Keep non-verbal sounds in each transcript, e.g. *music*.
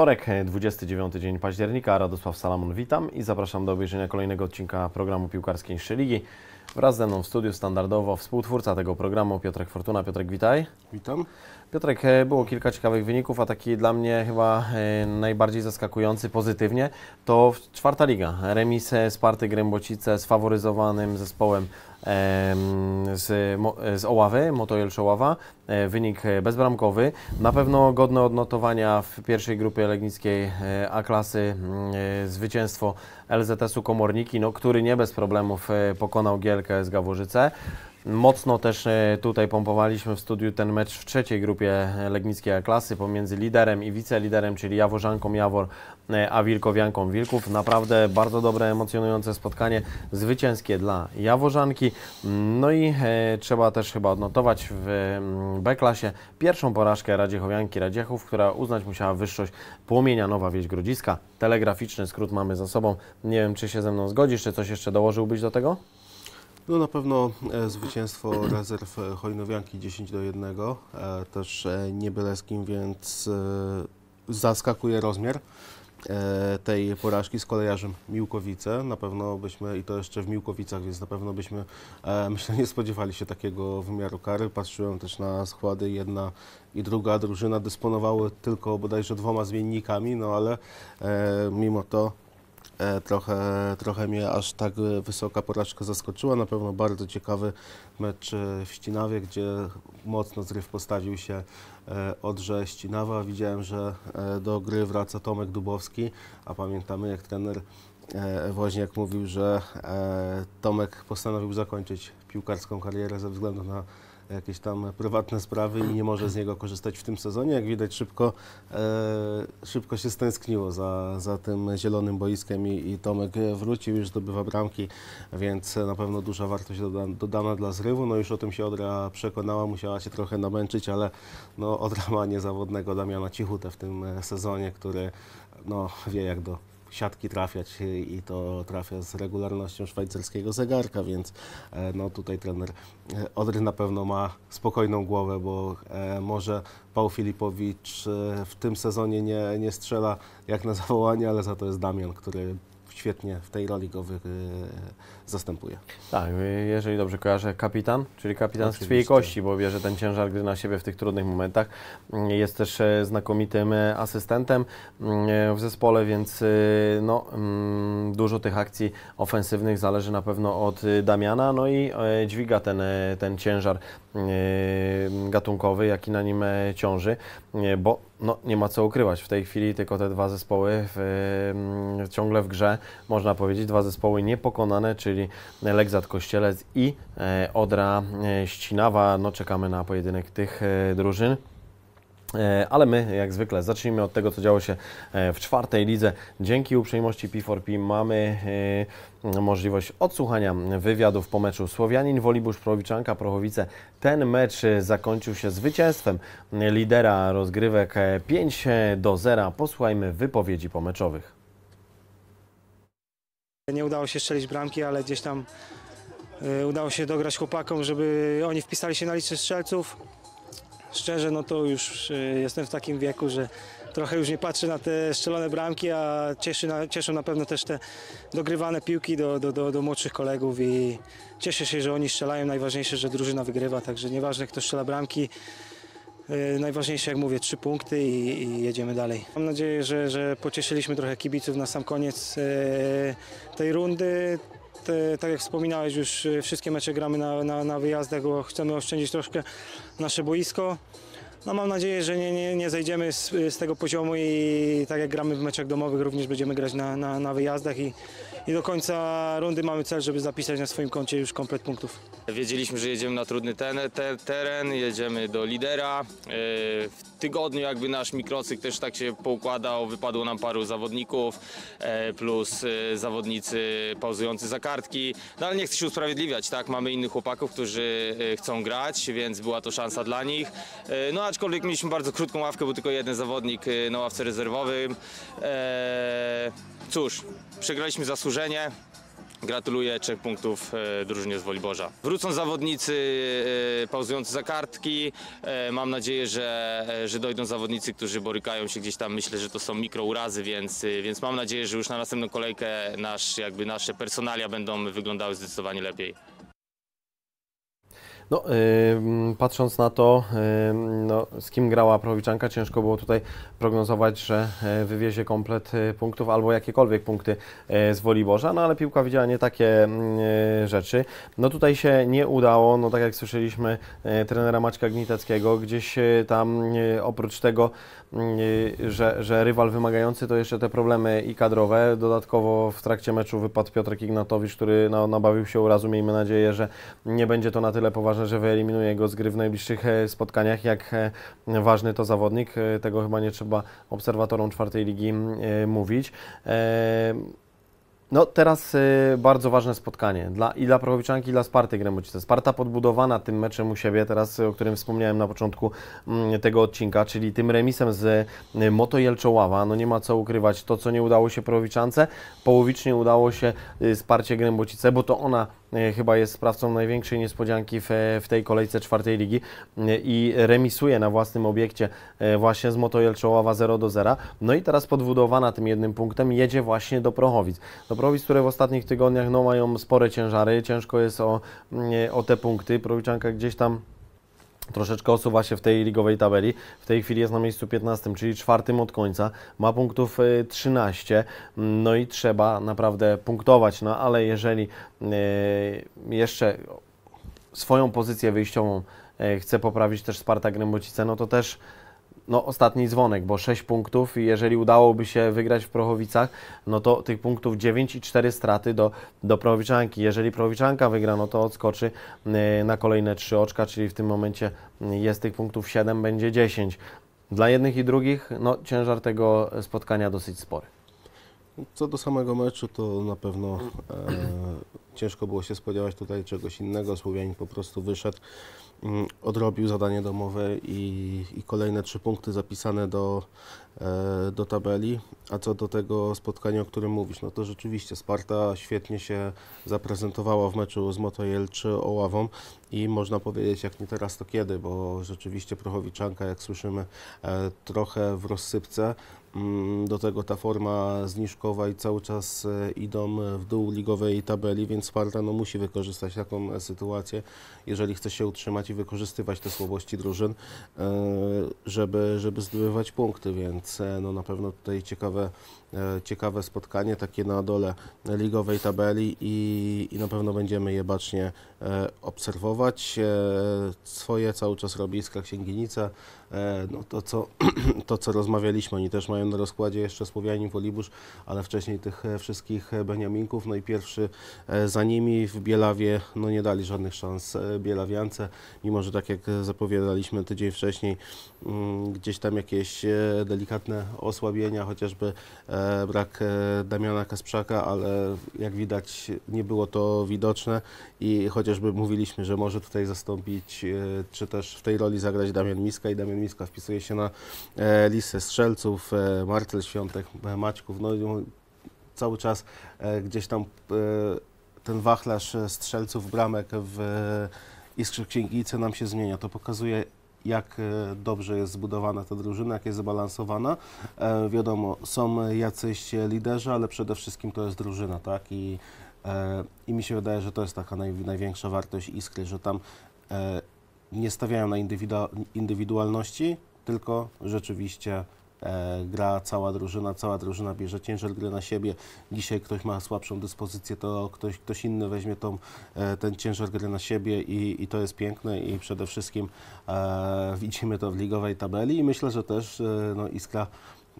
Wtorek, e, 29 dzień października, Radosław Salamon, witam i zapraszam do obejrzenia kolejnego odcinka programu Piłkarskiej Niższej Ligi. Wraz ze mną w studiu standardowo współtwórca tego programu Piotrek Fortuna. Piotrek, witaj. Witam. Piotrek, e, było kilka ciekawych wyników, a taki dla mnie chyba e, najbardziej zaskakujący pozytywnie to czwarta liga. Remis e, Sparty Grębocice z faworyzowanym zespołem em, z, z Oławy, Motoel Oława. E, Wynik bezbramkowy. Na pewno godne odnotowania w pierwszej grupie legnickiej e, A-klasy e, zwycięstwo LZS-u Komorniki, no, który nie bez problemów pokonał Gielkę z Gaworzyce. Mocno też e, tutaj pompowaliśmy w studiu ten mecz w trzeciej grupie e, Legnickiej klasy pomiędzy liderem i wiceliderem, czyli Jaworzanką Jawor, e, a Wilkowianką Wilków. Naprawdę bardzo dobre, emocjonujące spotkanie, zwycięskie dla Jaworzanki. No i trzeba też chyba odnotować w mm, B-klasie pierwszą porażkę Radziechowianki Radziechów, która uznać musiała wyższość płomienia Nowa Wieś Grodziska. Telegraficzny skrót mamy za sobą. Nie wiem, czy się ze mną zgodzisz, czy coś jeszcze dołożyłbyś do tego? No na pewno e, zwycięstwo rezerw e, Hojnowianki 10 do 1, e, też nie byle z kim, więc zaskakuje rozmiar tej porażki z kolejarzem Miłkowice. Na pewno byśmy, i to jeszcze w Miłkowicach, więc na pewno byśmy, *laughs* myślę, nie spodziewali się takiego wymiaru kary. Patrzyłem też na składy, jedna i druga drużyna dysponowały tylko bodajże dwoma zmiennikami, no ale mimo to Trochę, trochę mnie aż tak e, wysoka porażka zaskoczyła. Na pewno bardzo ciekawy mecz e, w Ścinawie, gdzie mocno zryw postawił się e, Odrze Ścinawa. Widziałem, że e, do gry wraca Tomek Dubowski, a pamiętamy jak trener e, Woźniak mówił, że e, Tomek postanowił zakończyć piłkarską karierę ze względu na jakieś tam prywatne sprawy i nie może z niego korzystać w tym sezonie. Jak widać szybko, e, szybko się stęskniło za, za tym zielonym boiskiem i, i Tomek wrócił, już zdobywa bramki, więc na pewno duża wartość doda, dodana dla zrywu. No już o tym się Odra przekonała, musiała się trochę namęczyć, ale no, Odra ma niezawodnego Damiana Cichutę w tym sezonie, który no, wie jak do siatki trafiać i to trafia z regularnością szwajcarskiego zegarka, więc e, no tutaj trener e, Odry na pewno ma spokojną głowę, bo e, może Paul Filipowicz w tym sezonie nie, nie strzela jak na zawołanie, ale za to jest Damian, który świetnie w tej roli go wy, zastępuje. Tak, jeżeli dobrze kojarzę, kapitan, czyli kapitan z krwi i Oczywiście. kości, bo bierze ten ciężar gry na siebie w tych trudnych momentach. Mm, Jest też e, znakomitym e, asystentem mm, w zespole, więc no, mm, dużo tych akcji ofensywnych zależy na pewno od Damiana, no i e, dźwiga ten, e, ten ciężar gatunkowy, jaki na nim e, ciąży, bo no, nie ma co ukrywać. W tej chwili tylko te dwa zespoły w, ciągle w grze, można powiedzieć, dwa zespoły niepokonane, czyli Legzat Kościelec i e, Odra e, Ścinawa. No, czekamy na pojedynek tych e, drużyn. Ale my, jak zwykle, zacznijmy od tego, co działo się w czwartej lidze. Dzięki uprzejmości P4P mamy możliwość odsłuchania wywiadów po meczu Słowianin, Wolibusz, Prowiczanka, Prochowice. Ten mecz zakończył się zwycięstwem lidera rozgrywek e, 5 do 0. Posłuchajmy wypowiedzi pomeczowych. Nie udało się strzelić bramki, ale gdzieś tam y, udało się dograć chłopakom, żeby oni wpisali się na listę strzelców. Szczerze, no to już y, jestem w takim wieku, że trochę już nie patrzę na te strzelone bramki, a cieszy na, cieszą na pewno też te dogrywane piłki do, do, do, do młodszych kolegów i cieszę się, że oni strzelają. Najważniejsze, że drużyna wygrywa, także nieważne kto strzela bramki. Y, Najważniejsze, jak mówię, trzy punkty i, i jedziemy dalej. Mam nadzieję, że, że pocieszyliśmy trochę kibiców na sam koniec e, tej rundy. Te, tak jak wspominałeś, już e, wszystkie mecze gramy na, na, na wyjazdach, bo chcemy oszczędzić troszkę nasze boisko. No mam nadzieję, że nie, nie, nie zejdziemy z, z tego poziomu i tak jak gramy w meczach domowych, również będziemy grać na, na, na wyjazdach i, i do końca rundy mamy cel, żeby zapisać na swoim koncie już komplet punktów. Wiedzieliśmy, że jedziemy na trudny ten, te, teren, jedziemy do lidera. Yy, W tygodniu jakby nasz mikrocykl też tak się poukładał, wypadło nam paru zawodników, e, plus e, zawodnicy pauzujący za kartki. No ale nie chcę się usprawiedliwiać, tak? Mamy innych chłopaków, którzy e, chcą grać, więc była to szansa dla nich. E, No aczkolwiek mieliśmy bardzo krótką ławkę, był tylko jeden zawodnik e, na ławce rezerwowym. E, Cóż, przegraliśmy zasłużenie. Gratuluję trzech punktów e, drużynie z Woliborza. Wrócą zawodnicy e, pauzujący za kartki. E, Mam nadzieję, że, że dojdą zawodnicy, którzy borykają się gdzieś tam. Myślę, że to są mikrourazy, więc, więc mam nadzieję, że już na następną kolejkę nasz, jakby nasze personalia będą wyglądały zdecydowanie lepiej. No, ym, patrząc na to, ym, no, z kim grała Prowiczanka, ciężko było tutaj prognozować, że e, wywiezie komplet e, punktów albo jakiekolwiek punkty e, z Woliborza, no ale piłka widziała nie takie e, rzeczy. No tutaj się nie udało, no tak jak słyszeliśmy trenera Maćka Gniteckiego, gdzieś tam oprócz tego, mm, że, że rywal wymagający, to jeszcze te problemy i kadrowe. Dodatkowo w trakcie meczu wypadł Piotrek Ignatowicz, który no, nabawił się urazu. Miejmy nadzieję, że nie będzie to na tyle poważne, że wyeliminuje go z gry w najbliższych e, spotkaniach. Jak e, ważny to zawodnik, e, tego chyba nie trzeba obserwatorom czwartej ligi mówić. No teraz y, bardzo ważne spotkanie dla, i dla Prochowiczanki, i dla Sparty Grębocice. Sparta podbudowana tym meczem u siebie, teraz o którym wspomniałem na początku mm, tego odcinka, czyli tym remisem z y, Moto Jelczoława. No nie ma co ukrywać, to co nie udało się Prochowiczance, połowicznie udało się y, Sparcie Grębocice, bo to ona chyba jest sprawcą największej niespodzianki w, w tej kolejce czwartej ligi y, i remisuje na własnym obiekcie y, właśnie z Moto Jelczoława 0 do 0. No i teraz podbudowana tym jednym punktem jedzie właśnie do Prochowic. Do Prochowic, które w ostatnich tygodniach no, mają spore ciężary, ciężko jest o, mm, o te punkty. Prowiczanka gdzieś tam troszeczkę osuwa się w tej ligowej tabeli. W tej chwili jest na miejscu 15, czyli czwartym od końca. Ma punktów y, 13, no i trzeba naprawdę punktować. No ale jeżeli y, jeszcze swoją pozycję wyjściową y, chce poprawić też Sparta Grębocice, no to też no, ostatni dzwonek, bo 6 punktów i jeżeli udałoby się wygrać w Prochowicach, no to tych punktów 9 i 4 straty do, do Prochowiczanki. Jeżeli Prochowiczanka wygra, no to odskoczy y, na kolejne 3 oczka, czyli w tym momencie y, jest tych punktów 7, będzie 10. Dla jednych i drugich, no ciężar tego spotkania dosyć spory. Co do samego meczu, to na pewno e, ciężko było się spodziewać tutaj czegoś innego. Słowianin po prostu wyszedł, odrobił zadanie domowe i, i kolejne trzy punkty zapisane do, e, do tabeli. A co do tego spotkania, o którym mówisz, no to rzeczywiście Sparta świetnie się zaprezentowała w meczu z Moto Jelczy Oławą i można powiedzieć, jak nie teraz, to kiedy, bo rzeczywiście Prochowiczanka, jak słyszymy, e, trochę w rozsypce. Mm, Do tego ta forma zniżkowa i cały czas e, idą w dół ligowej tabeli, więc Sparta no, musi wykorzystać taką e, sytuację, jeżeli chce się utrzymać i wykorzystywać te słabości drużyn, e, żeby, żeby zdobywać punkty, więc e, no, na pewno tutaj ciekawe, e, ciekawe spotkanie, takie na dole ligowej tabeli i, i na pewno będziemy je bacznie e, obserwować. E, Swoje cały czas robi Iskra Księginica, E, no to co, *clears throat* to, co rozmawialiśmy, oni też mają na rozkładzie jeszcze Słowianin, Wolibusz, ale wcześniej tych e, wszystkich e, Beniaminków, no i pierwszy e, za nimi w Bielawie, no nie dali żadnych szans e, Bielawiance, mimo że tak jak e, zapowiadaliśmy tydzień wcześniej, gdzieś tam jakieś e, delikatne osłabienia, chociażby e, brak e, Damiana Kasprzaka, ale jak widać nie było to widoczne i chociażby mówiliśmy, że może tutaj zastąpić, czy też w tej roli zagrać Damian Miska i Damian Miska wpisuje się na listę strzelców, Marcel Świątek, Maćków, no cały czas gdzieś tam ten wachlarz strzelców, bramek w Iskrze Księgicy nam się zmienia. To pokazuje jak e, dobrze jest zbudowana ta drużyna, jak jest zbalansowana. E, wiadomo, są jacyś liderzy, ale przede wszystkim to jest drużyna, tak? I, e, i mi się wydaje, że to jest taka naj, największa wartość Iskry, że tam nie stawiają na indywidualności, tylko rzeczywiście gra cała drużyna, cała drużyna bierze ciężar gry na siebie. Dzisiaj ktoś ma słabszą dyspozycję, to ktoś, ktoś inny weźmie tą, e, ten ciężar gry na siebie i, i to jest piękne i przede wszystkim e, *laughs* widzimy to w ligowej tabeli i myślę, że też e, no, Iskra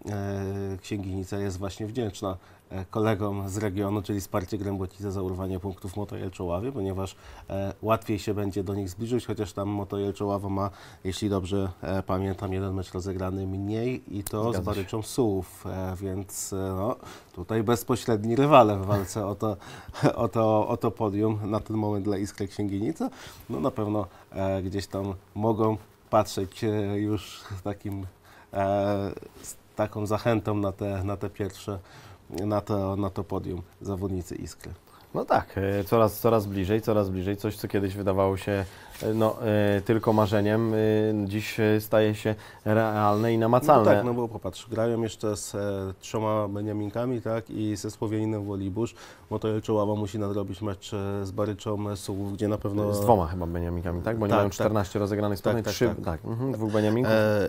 e, Księginica jest właśnie wdzięczna e, kolegom z regionu, czyli Sparcie Grębocice za urwanie punktów Moto Jelczoławie, ponieważ e, łatwiej się będzie do nich zbliżyć, chociaż tam Moto Jelczoława ma, jeśli dobrze e, pamiętam, jeden mecz rozegrany mniej i to Zgadza z. Baryczą Sułów, e, więc e, no, tutaj bezpośredni rywale w walce o to, *laughs* o, to, o to podium na ten moment dla Iskry Księginica. No na pewno e, gdzieś tam mogą patrzeć e, już z takim e, z taką zachętą na te, na te pierwsze, na to, na to podium zawodnicy Iskry. No tak, e, coraz, coraz bliżej, coraz bliżej. Coś, co kiedyś wydawało się no, e, tylko marzeniem, e, dziś e, staje się realne i No namacalne. tak, no bo popatrz, grają jeszcze z e, trzema Beniaminkami, tak, i ze Słowianinem Wolibusz. Motor Czoława musi nadrobić mecz e, z Baryczą Sułów, gdzie na pewno... Z dwoma chyba Beniaminkami, tak? Bo Tak, mają tak. 14 rozegranych spotkań, tak, trzy, tak. tak, mhm, dwóch Beniaminków. E,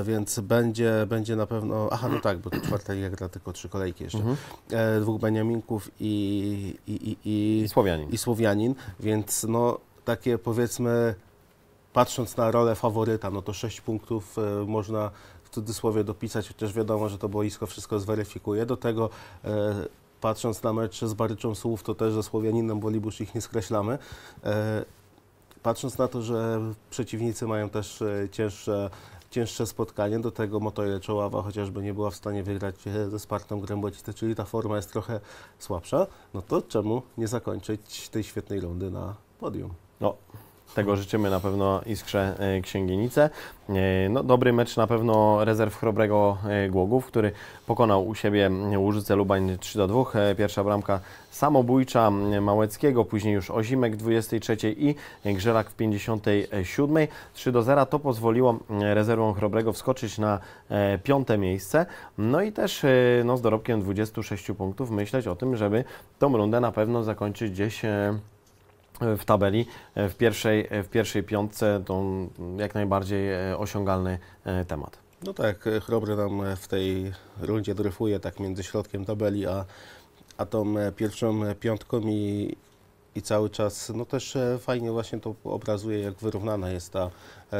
e, więc będzie, będzie na pewno. Aha, no tak, bo to czwarta liga gra tylko trzy kolejki jeszcze. Mhm. E, dwóch Beniaminków i, i, i, i, I Słowianin. i Słowianin, więc no takie powiedzmy, patrząc na rolę faworyta, no to 6 punktów e, można w cudzysłowie dopisać, chociaż wiadomo, że to boisko wszystko zweryfikuje. Do tego e, patrząc na mecz z Baryczą Słów, to też ze Słowianinem Bolibusz ich nie skreślamy. E, patrząc na to, że przeciwnicy mają też cięższe cięższe spotkanie, do tego Motory Czoława chociażby nie była w stanie wygrać ze Spartą Grębocice, czyli ta forma jest trochę słabsza, no to czemu nie zakończyć tej świetnej rundy na podium? No, tego życzymy na pewno Iskrze e, Księgienice. E, No, dobry mecz na pewno rezerw Chrobrego e, Głogów, który pokonał u siebie Łużyce Lubań 3 do 2. E, Pierwsza bramka samobójcza Małeckiego, później już Ozimek w 23 i Grzelak w 57. 3 do 0 to pozwoliło rezerwom Chrobrego wskoczyć na e, piąte miejsce. No i też e, no, z dorobkiem 26 punktów myśleć o tym, żeby tą rundę na pewno zakończyć gdzieś e, w tabeli e, w pierwszej, w pierwszej piątce to jak najbardziej e, osiągalny e, temat. No tak, e, Chrobry nam e, w tej rundzie dryfuje tak między środkiem tabeli, a, a tą e, pierwszą e, piątką i, i cały czas, no też e, fajnie właśnie to obrazuje, jak wyrównana jest ta e,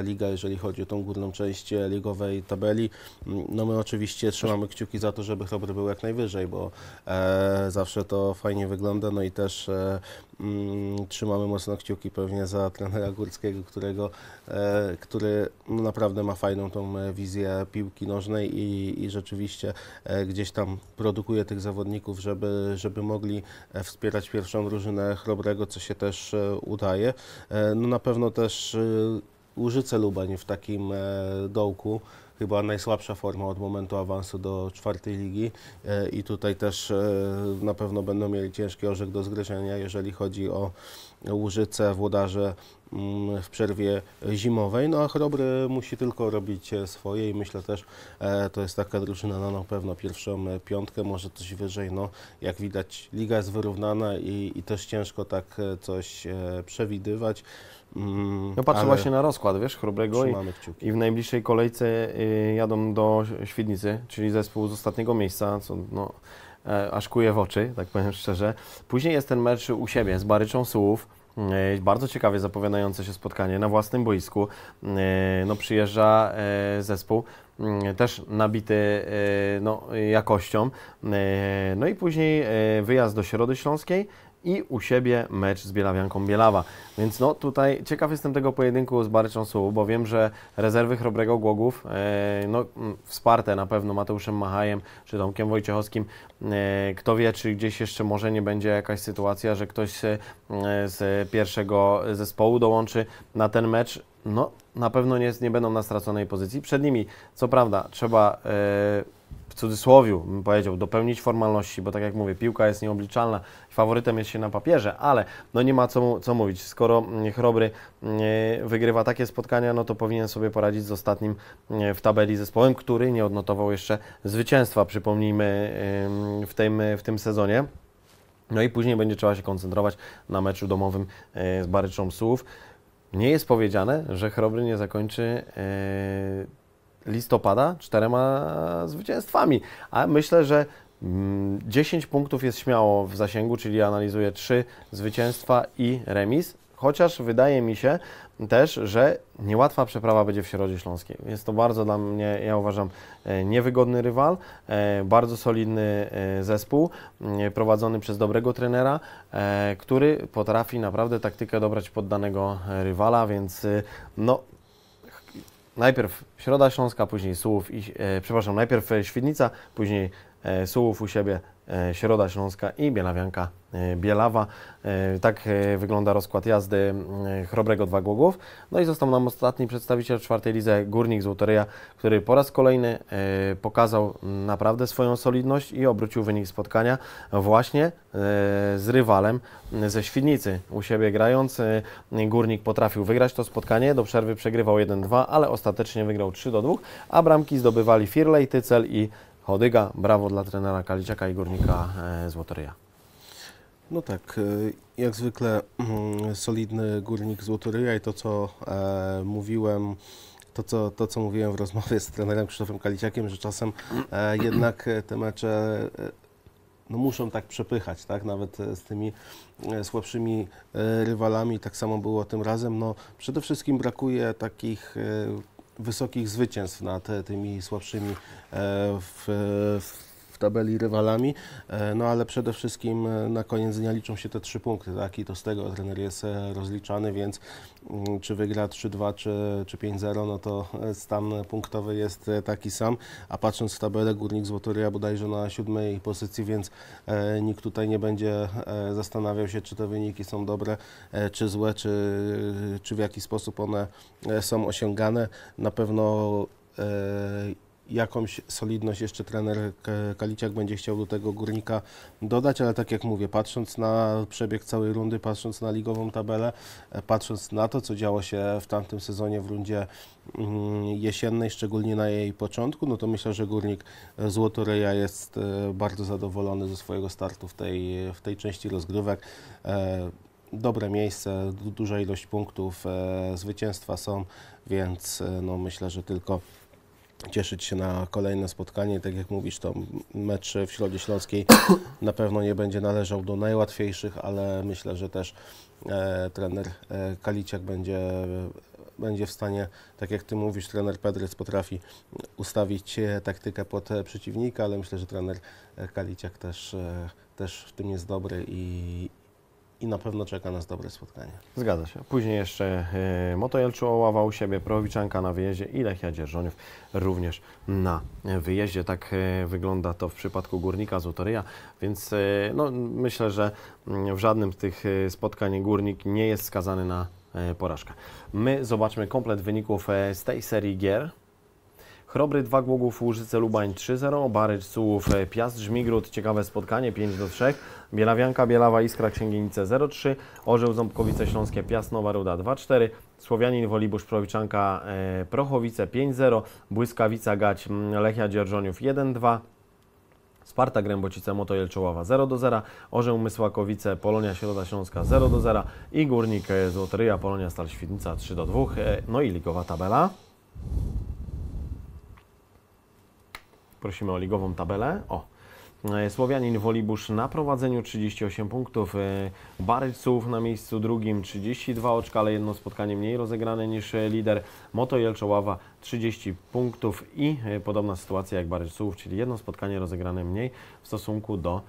liga, jeżeli chodzi o tą górną część ligowej tabeli. Mm, No my oczywiście trzymamy kciuki za to, żeby Chrobry był jak najwyżej, bo e, zawsze to fajnie wygląda, no i też e, mm, trzymamy mocno kciuki pewnie za trenera Górskiego, którego, e, który naprawdę ma fajną tą e, wizję piłki nożnej i, i rzeczywiście e, gdzieś tam produkuje tych zawodników, żeby, żeby mogli e, wspierać pierwszą drużynę Chrobrego, co się też udaje. No na pewno też Łużyce Lubań w takim e, dołku, chyba najsłabsza forma od momentu awansu do czwartej ligi. E, i tutaj też e, na pewno będą mieli ciężki orzech do zgryzienia, jeżeli chodzi o Łużyce, Włodarze mm, w przerwie zimowej, no a Chrobry musi tylko robić swoje i myślę też, to jest taka drużyna na na pewno pierwszą piątkę, może coś wyżej, no jak widać liga jest wyrównana i, i też ciężko tak coś przewidywać. Mm, No patrzę właśnie na rozkład, wiesz, Chrobrego i, i w najbliższej kolejce y, jadą do Świdnicy, czyli zespół z ostatniego miejsca, co no, e, aż kuje w oczy, tak powiem szczerze. Później jest ten mecz u siebie z Baryczą Sułów. E, Bardzo ciekawie zapowiadające się spotkanie na własnym boisku. E, No, przyjeżdża e, zespół mm, też nabity no, jakością. No i później wyjazd do Środy Śląskiej i u siebie mecz z Bielawianką Bielawa. Więc no tutaj ciekaw jestem tego pojedynku z Baryczą Sułów, bo wiem, że rezerwy Chrobrego Głogów, e, no mm, wsparte na pewno Mateuszem Machajem czy Tomkiem Wojciechowskim, e, kto wie, czy gdzieś jeszcze może nie będzie jakaś sytuacja, że ktoś e, z pierwszego zespołu dołączy na ten mecz. No, na pewno nie, nie będą na straconej pozycji. Przed nimi, co prawda, trzeba w cudzysłowie, bym powiedział, dopełnić formalności, bo tak jak mówię, piłka jest nieobliczalna, faworytem jest się na papierze, ale no nie ma co, co mówić. Skoro mm, Chrobry mm, wygrywa takie spotkania, no to powinien sobie poradzić z ostatnim w tabeli zespołem, który nie odnotował jeszcze zwycięstwa, przypomnijmy, w tym, w tym sezonie. No i później będzie trzeba się koncentrować na meczu domowym e, z Baryczą Słów. Nie jest powiedziane, że Chrobry nie zakończy e, listopada czterema zwycięstwami, a myślę, że mm, 10 punktów jest śmiało w zasięgu, czyli analizuję 3 zwycięstwa i remis, chociaż wydaje mi się też, że niełatwa przeprawa będzie w Środzie Śląskiej. Jest to bardzo dla mnie, ja uważam, e, niewygodny rywal, e, bardzo solidny e, zespół, prowadzony przez dobrego trenera, który potrafi naprawdę taktykę dobrać pod danego rywala, więc no najpierw Środa Śląska, później Sułów i, e, przepraszam, najpierw e, Świdnica, później e, Sułów u siebie, Środa Śląska i Bielawianka e, Bielawa. E, Tak e, wygląda rozkład jazdy e, Chrobrego Dwa Głogów. No i został nam ostatni przedstawiciel czwartej lidze Górnik Złotoryja, który po raz kolejny e, pokazał naprawdę swoją solidność i obrócił wynik spotkania właśnie e, z rywalem ze Świdnicy. U siebie grając, e, Górnik potrafił wygrać to spotkanie, do przerwy przegrywał 1-2, ale ostatecznie wygrał 3-2, a bramki zdobywali Firlej, Tycel i Chodyga. Brawo dla trenera Kaliciaka i Górnika e, Złotoryja. No tak, y, jak zwykle mm, solidny górnik Złotoryja i to, co e, mówiłem, to co, to, co mówiłem w rozmowie z trenerem Krzysztofem Kaliciakiem, że czasem e, jednak e, te mecze e, no muszą tak przepychać, tak? Nawet e, z tymi e, słabszymi e, rywalami. Tak samo było tym razem. No, przede wszystkim brakuje takich e, wysokich zwycięstw nad e, tymi słabszymi e, w, w tabeli rywalami. E, No ale przede wszystkim e, na koniec dnia liczą się te trzy punkty, tak? I to z tego trener jest e, rozliczany, więc mm, czy wygra 3-2 czy, czy 5-0, no to *laughs* stan punktowy jest taki sam. A patrząc w tabelę, Górnik Złotoryja bodajże na siódmej pozycji, więc nikt tutaj nie będzie zastanawiał się, czy te wyniki są dobre, czy złe, czy, czy w jaki sposób one są osiągane. Na pewno jakąś solidność jeszcze trener Kaliciak będzie chciał do tego górnika dodać, ale tak jak mówię, patrząc na przebieg całej rundy, patrząc na ligową tabelę, e, patrząc na to, co działo się w tamtym sezonie w rundzie mm, jesiennej, szczególnie na jej początku, no to myślę, że górnik Złotoryja jest e, bardzo zadowolony ze swojego startu w tej, w tej części rozgrywek. E, Dobre miejsce, du- duża ilość punktów, e, zwycięstwa są, więc e, no, myślę, że tylko cieszyć się na kolejne spotkanie. Tak jak mówisz, to mecz w Środzie Śląskiej *coughs* na pewno nie będzie należał do najłatwiejszych, ale myślę, że też e, trener e, Kaliciak będzie, będzie w stanie, tak jak Ty mówisz, trener Pedrys potrafi ustawić e, taktykę pod e, przeciwnika, ale myślę, że trener e, Kaliciak też, e, też w tym jest dobry i, i na pewno czeka nas dobre spotkanie. Zgadza się. Później jeszcze e, Moto Jelczu Oława u siebie, Prowiczanka na wyjeździe i Lechia Dzierżoniów również na wyjeździe. Tak e, wygląda to w przypadku Górnika Złotoryja, więc e, no, myślę, że mm, w żadnym z tych e, spotkań Górnik nie jest skazany na e, porażkę. My zobaczmy komplet wyników e, z tej serii gier. Chrobry 2 Głogów, Łużyce Lubań 3-0, Barycz Sułów, e, Piast Żmigród, ciekawe spotkanie 5-3, Bielawianka Bielawa Iskra Księgienice 0-3, Orzeł Ząbkowice Śląskie Piast Nowa Ruda 2-4, Słowianin Wolibusz Prowiczanka e, Prochowice 5-0, Błyskawica Gać Lechia Dzierżoniów 1-2, Sparta Grębocice Moto Jelczołowa 0 do 0, Orzeł Mysłakowice Polonia Środa Śląska 0 do 0 i Górnik e, Złotoryja Polonia Stal Świdnica 3 do 2. E, No i ligowa tabela. Prosimy o ligową tabelę. O. E, Słowianin Wolibusz na prowadzeniu 38 punktów, e, Baryców na miejscu drugim 32 oczka, ale jedno spotkanie mniej rozegrane niż e, lider, Moto Jelczoława 30 punktów i podobna sytuacja jak Baryców, czyli jedno spotkanie rozegrane mniej w stosunku do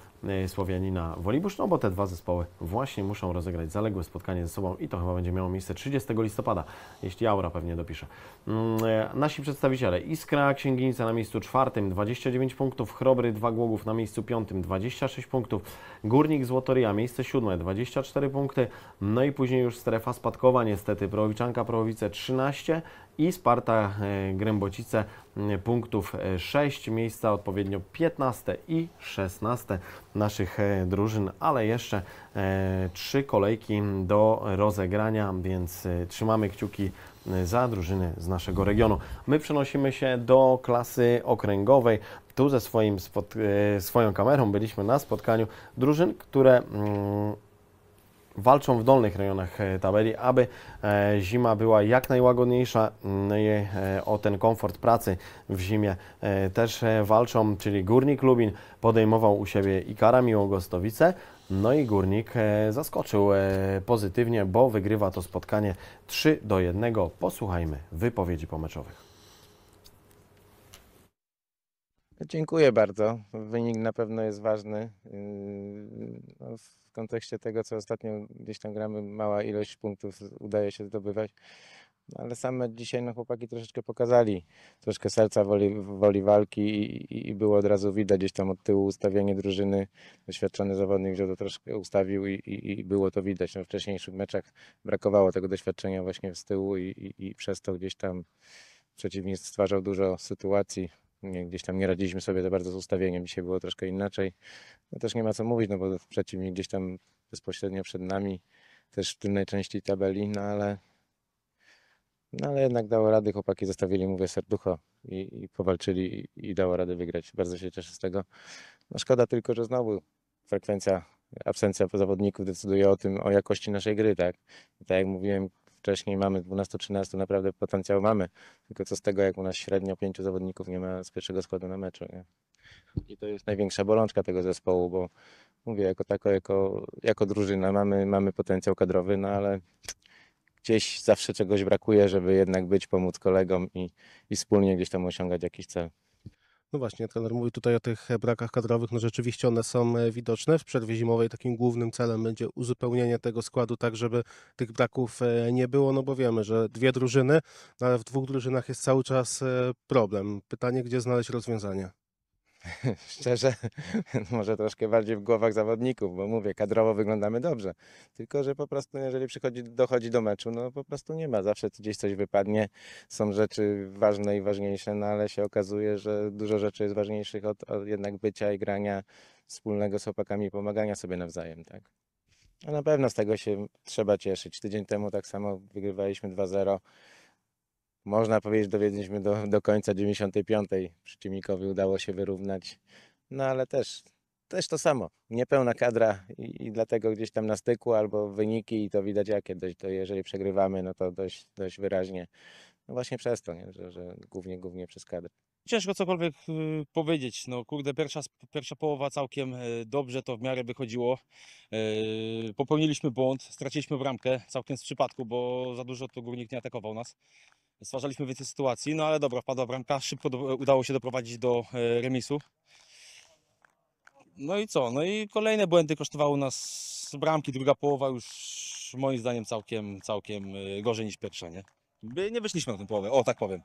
Słowianina Wolibusz, no bo te dwa zespoły właśnie muszą rozegrać zaległe spotkanie ze sobą i to chyba będzie miało miejsce 30 listopada, jeśli Aura pewnie dopisze. Mm, e, Nasi przedstawiciele. Iskra Księginica na miejscu czwartym 29 punktów, Chrobry Dwa Głogów na miejscu piątym 26 punktów, Górnik Złotoryja miejsce siódme 24 punkty, no i później już strefa spadkowa niestety, Prołowiczanka Prołowice 13 i Sparta e, Grębocice m, punktów e, 6, miejsca odpowiednio 15 i 16 naszych e, drużyn, ale jeszcze e, trzy kolejki do rozegrania, więc e, trzymamy kciuki e, za drużyny z naszego regionu. My przenosimy się do klasy okręgowej. Tu ze swoim e, swoją kamerą byliśmy na spotkaniu drużyn, które mm, walczą w dolnych rejonach e, tabeli, aby e, zima była jak najłagodniejsza. I e, o ten komfort pracy w zimie też walczą, czyli Górnik Lubin podejmował u siebie Ikara Miłogostowice. No i Górnik zaskoczył pozytywnie, bo wygrywa to spotkanie 3 do 1. Posłuchajmy wypowiedzi pomeczowych. Dziękuję bardzo. Wynik na pewno jest ważny. Yy, no, w kontekście tego, co ostatnio gdzieś tam gramy, mała ilość punktów udaje się zdobywać. Ale same dzisiaj no, chłopaki troszeczkę pokazali troszkę serca, woli, woli walki i, i- i było od razu widać gdzieś tam od tyłu ustawienie drużyny. Doświadczony zawodnik wziął to troszkę ustawił i, i, i było to widać. No, w wcześniejszych meczach brakowało tego doświadczenia właśnie z tyłu i, i, i przez to gdzieś tam przeciwnik stwarzał dużo sytuacji. Nie, gdzieś tam nie radziliśmy sobie za bardzo z ustawieniem. Dzisiaj było troszkę inaczej. No też nie ma co mówić, no bo przeciwnik gdzieś tam bezpośrednio przed nami, też w tylnej części tabeli, no ale no ale jednak dało rady, chłopaki zostawili, mówię, serducho i, i powalczyli i, i dało radę wygrać. Bardzo się cieszę z tego. No szkoda tylko, że znowu frekwencja, absencja zawodników decyduje o tym, o jakości naszej gry, tak? I tak jak mówiłem wcześniej, mamy 12-13, naprawdę potencjał mamy. Tylko co z tego, jak u nas średnio pięciu zawodników nie ma z pierwszego składu na meczu, nie? I to jest największa bolączka tego zespołu, bo mówię, jako tako, jako, jako drużyna mamy, mamy potencjał kadrowy, no ale gdzieś zawsze czegoś brakuje, żeby jednak być, pomóc kolegom i, i wspólnie gdzieś tam osiągać jakiś cel. No właśnie, trener mówi tutaj o tych brakach kadrowych. No rzeczywiście one są e, widoczne. W przerwie zimowej takim głównym celem będzie uzupełnienie tego składu, tak żeby tych braków e, nie było, no bo wiemy, że dwie drużyny, no ale w dwóch drużynach jest cały czas e, problem. Pytanie, gdzie znaleźć rozwiązanie? *laughs* Szczerze, *laughs* może troszkę bardziej w głowach zawodników, bo mówię, kadrowo wyglądamy dobrze. Tylko, że po prostu jeżeli przychodzi, dochodzi do meczu, no po prostu nie ma. Zawsze gdzieś coś wypadnie. Są rzeczy ważne i ważniejsze, no ale się okazuje, że dużo rzeczy jest ważniejszych od, od jednak bycia i grania wspólnego z chłopakami i pomagania sobie nawzajem, tak. A na pewno z tego się trzeba cieszyć. Tydzień temu tak samo wygrywaliśmy 2-0. Można powiedzieć, dowiedliśmy do, do końca 95. Przeciwnikowi udało się wyrównać. No ale też, też to samo. Niepełna kadra i, i dlatego gdzieś tam na styku albo wyniki i to widać jakie dość, to jeżeli przegrywamy, no to dość, dość wyraźnie. No właśnie przez to, nie? Że, że głównie, głównie przez kadrę. Ciężko cokolwiek y, powiedzieć. No kurde, pierwsza, pierwsza połowa całkiem y, dobrze to w miarę wychodziło. Y, Popełniliśmy błąd, straciliśmy bramkę całkiem z przypadku, bo za dużo to górnik nie atakował nas. Stwarzaliśmy więcej sytuacji, no ale dobra, wpadła bramka, szybko do, udało się doprowadzić do e, remisu. No i co? No i kolejne błędy kosztowały nas bramki, druga połowa już moim zdaniem całkiem, całkiem y, gorzej niż pierwsza, nie? Nie wyszliśmy na tę połowę, o tak powiem.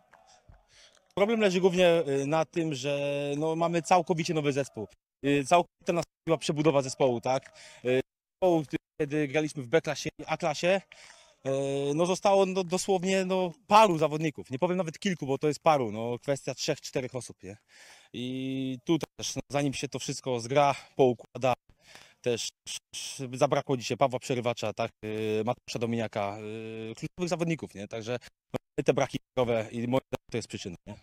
Problem leży głównie y, na tym, że no, mamy całkowicie nowy zespół. Całkowita nastąpiła przebudowa zespołu, tak? Zespołu, kiedy graliśmy w B-klasie i A-klasie, no zostało no, dosłownie no, paru zawodników. Nie powiem nawet kilku, bo to jest paru, no kwestia trzech, czterech osób, nie? I tutaj też, no, zanim się to wszystko zgra, poukłada, też zabrakło dzisiaj Pawła Przerywacza, tak, y, Mateusza Dominiaka, y, kluczowych zawodników, nie? Także no, te braki i zdaniem to jest przyczyna, nie?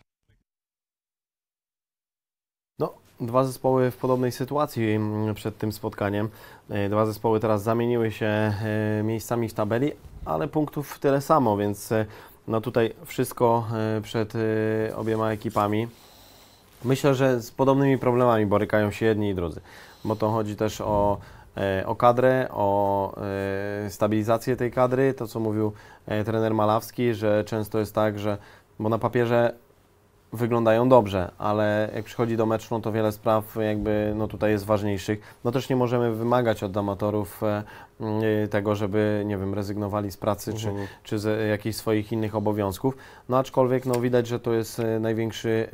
No, dwa zespoły w podobnej sytuacji mm, przed tym spotkaniem. E, Dwa zespoły teraz zamieniły się e, miejscami w tabeli, ale punktów tyle samo, więc e, no tutaj wszystko przed obiema ekipami. Myślę, że z podobnymi problemami borykają się jedni i drudzy, bo to chodzi też o, o kadrę, o stabilizację tej kadry, to co mówił trener Malawski, że często jest tak, że bo na papierze wyglądają dobrze, ale jak przychodzi do meczu, no to wiele spraw jakby no tutaj jest ważniejszych. No też nie możemy wymagać od amatorów e, mm, tego, żeby, nie wiem, rezygnowali z pracy czy, Mhm. czy z jakichś swoich innych obowiązków. No aczkolwiek no widać, że to jest e, największy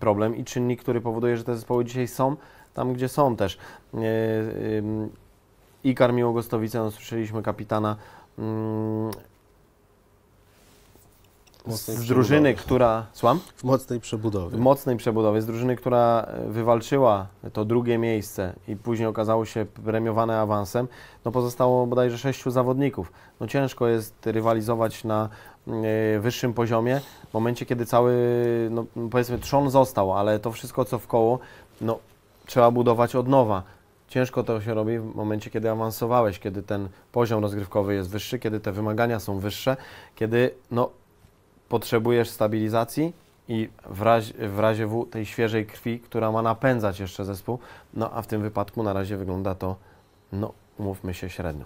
problem i czynnik, który powoduje, że te zespoły dzisiaj są tam, gdzie są też. E, Ikar Miłogostowice, no słyszeliśmy kapitana mm, Mocnej z drużyny, przebudowy. która... Słucham? W mocnej przebudowie. W mocnej przebudowie, z drużyny, która e, wywalczyła to drugie miejsce i później okazało się premiowane awansem, no pozostało bodajże sześciu zawodników. No ciężko jest rywalizować na e, wyższym poziomie, w momencie, kiedy cały, no powiedzmy, trzon został, ale to wszystko, co w koło, no trzeba budować od nowa. Ciężko to się robi w momencie, kiedy awansowałeś, kiedy ten poziom rozgrywkowy jest wyższy, kiedy te wymagania są wyższe, kiedy no, potrzebujesz stabilizacji i w razie, w razie W tej świeżej krwi, która ma napędzać jeszcze zespół, no a w tym wypadku na razie wygląda to, no umówmy się, średnio.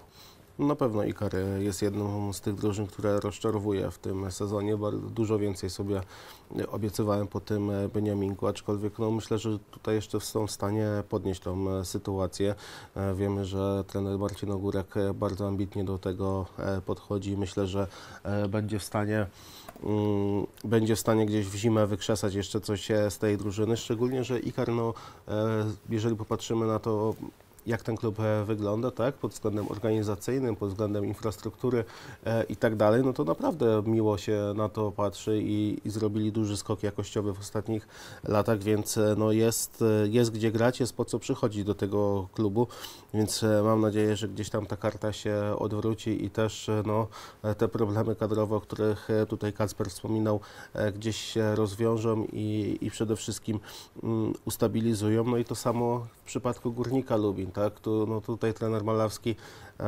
Na pewno Ikar jest jedną z tych drużyn, które rozczarowuje w tym sezonie. Dużo więcej sobie obiecywałem po tym Beniaminku, aczkolwiek no, myślę, że tutaj jeszcze są w stanie podnieść tą sytuację. Wiemy, że trener Marcin Ogórek bardzo ambitnie do tego podchodzi. Myślę, że będzie w stanie będzie w stanie gdzieś w zimę wykrzesać jeszcze coś z tej drużyny, szczególnie, że Ikar, no, e, jeżeli popatrzymy na to, jak ten klub e, wygląda, tak, pod względem organizacyjnym, pod względem infrastruktury e, i tak dalej, no to naprawdę miło się na to patrzy i, i zrobili duży skok jakościowy w ostatnich latach, więc e, no jest, e, jest gdzie grać, jest po co przychodzić do tego klubu, więc mam nadzieję, że gdzieś tam ta karta się odwróci i też no, te problemy kadrowe, o których tutaj Kacper wspominał, gdzieś się rozwiążą i, i przede wszystkim mm, ustabilizują. No i to samo w przypadku Górnika Lubin, tak? Tu, no tutaj trener Malawski e,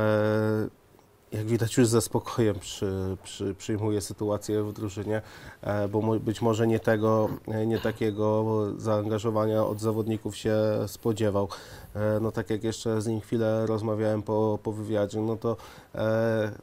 jak widać już ze spokojem przy, przy, przyjmuje sytuację w drużynie, e, bo być może nie tego, e, nie takiego zaangażowania od zawodników się spodziewał. No tak jak jeszcze z nim chwilę rozmawiałem po, po wywiadzie, no to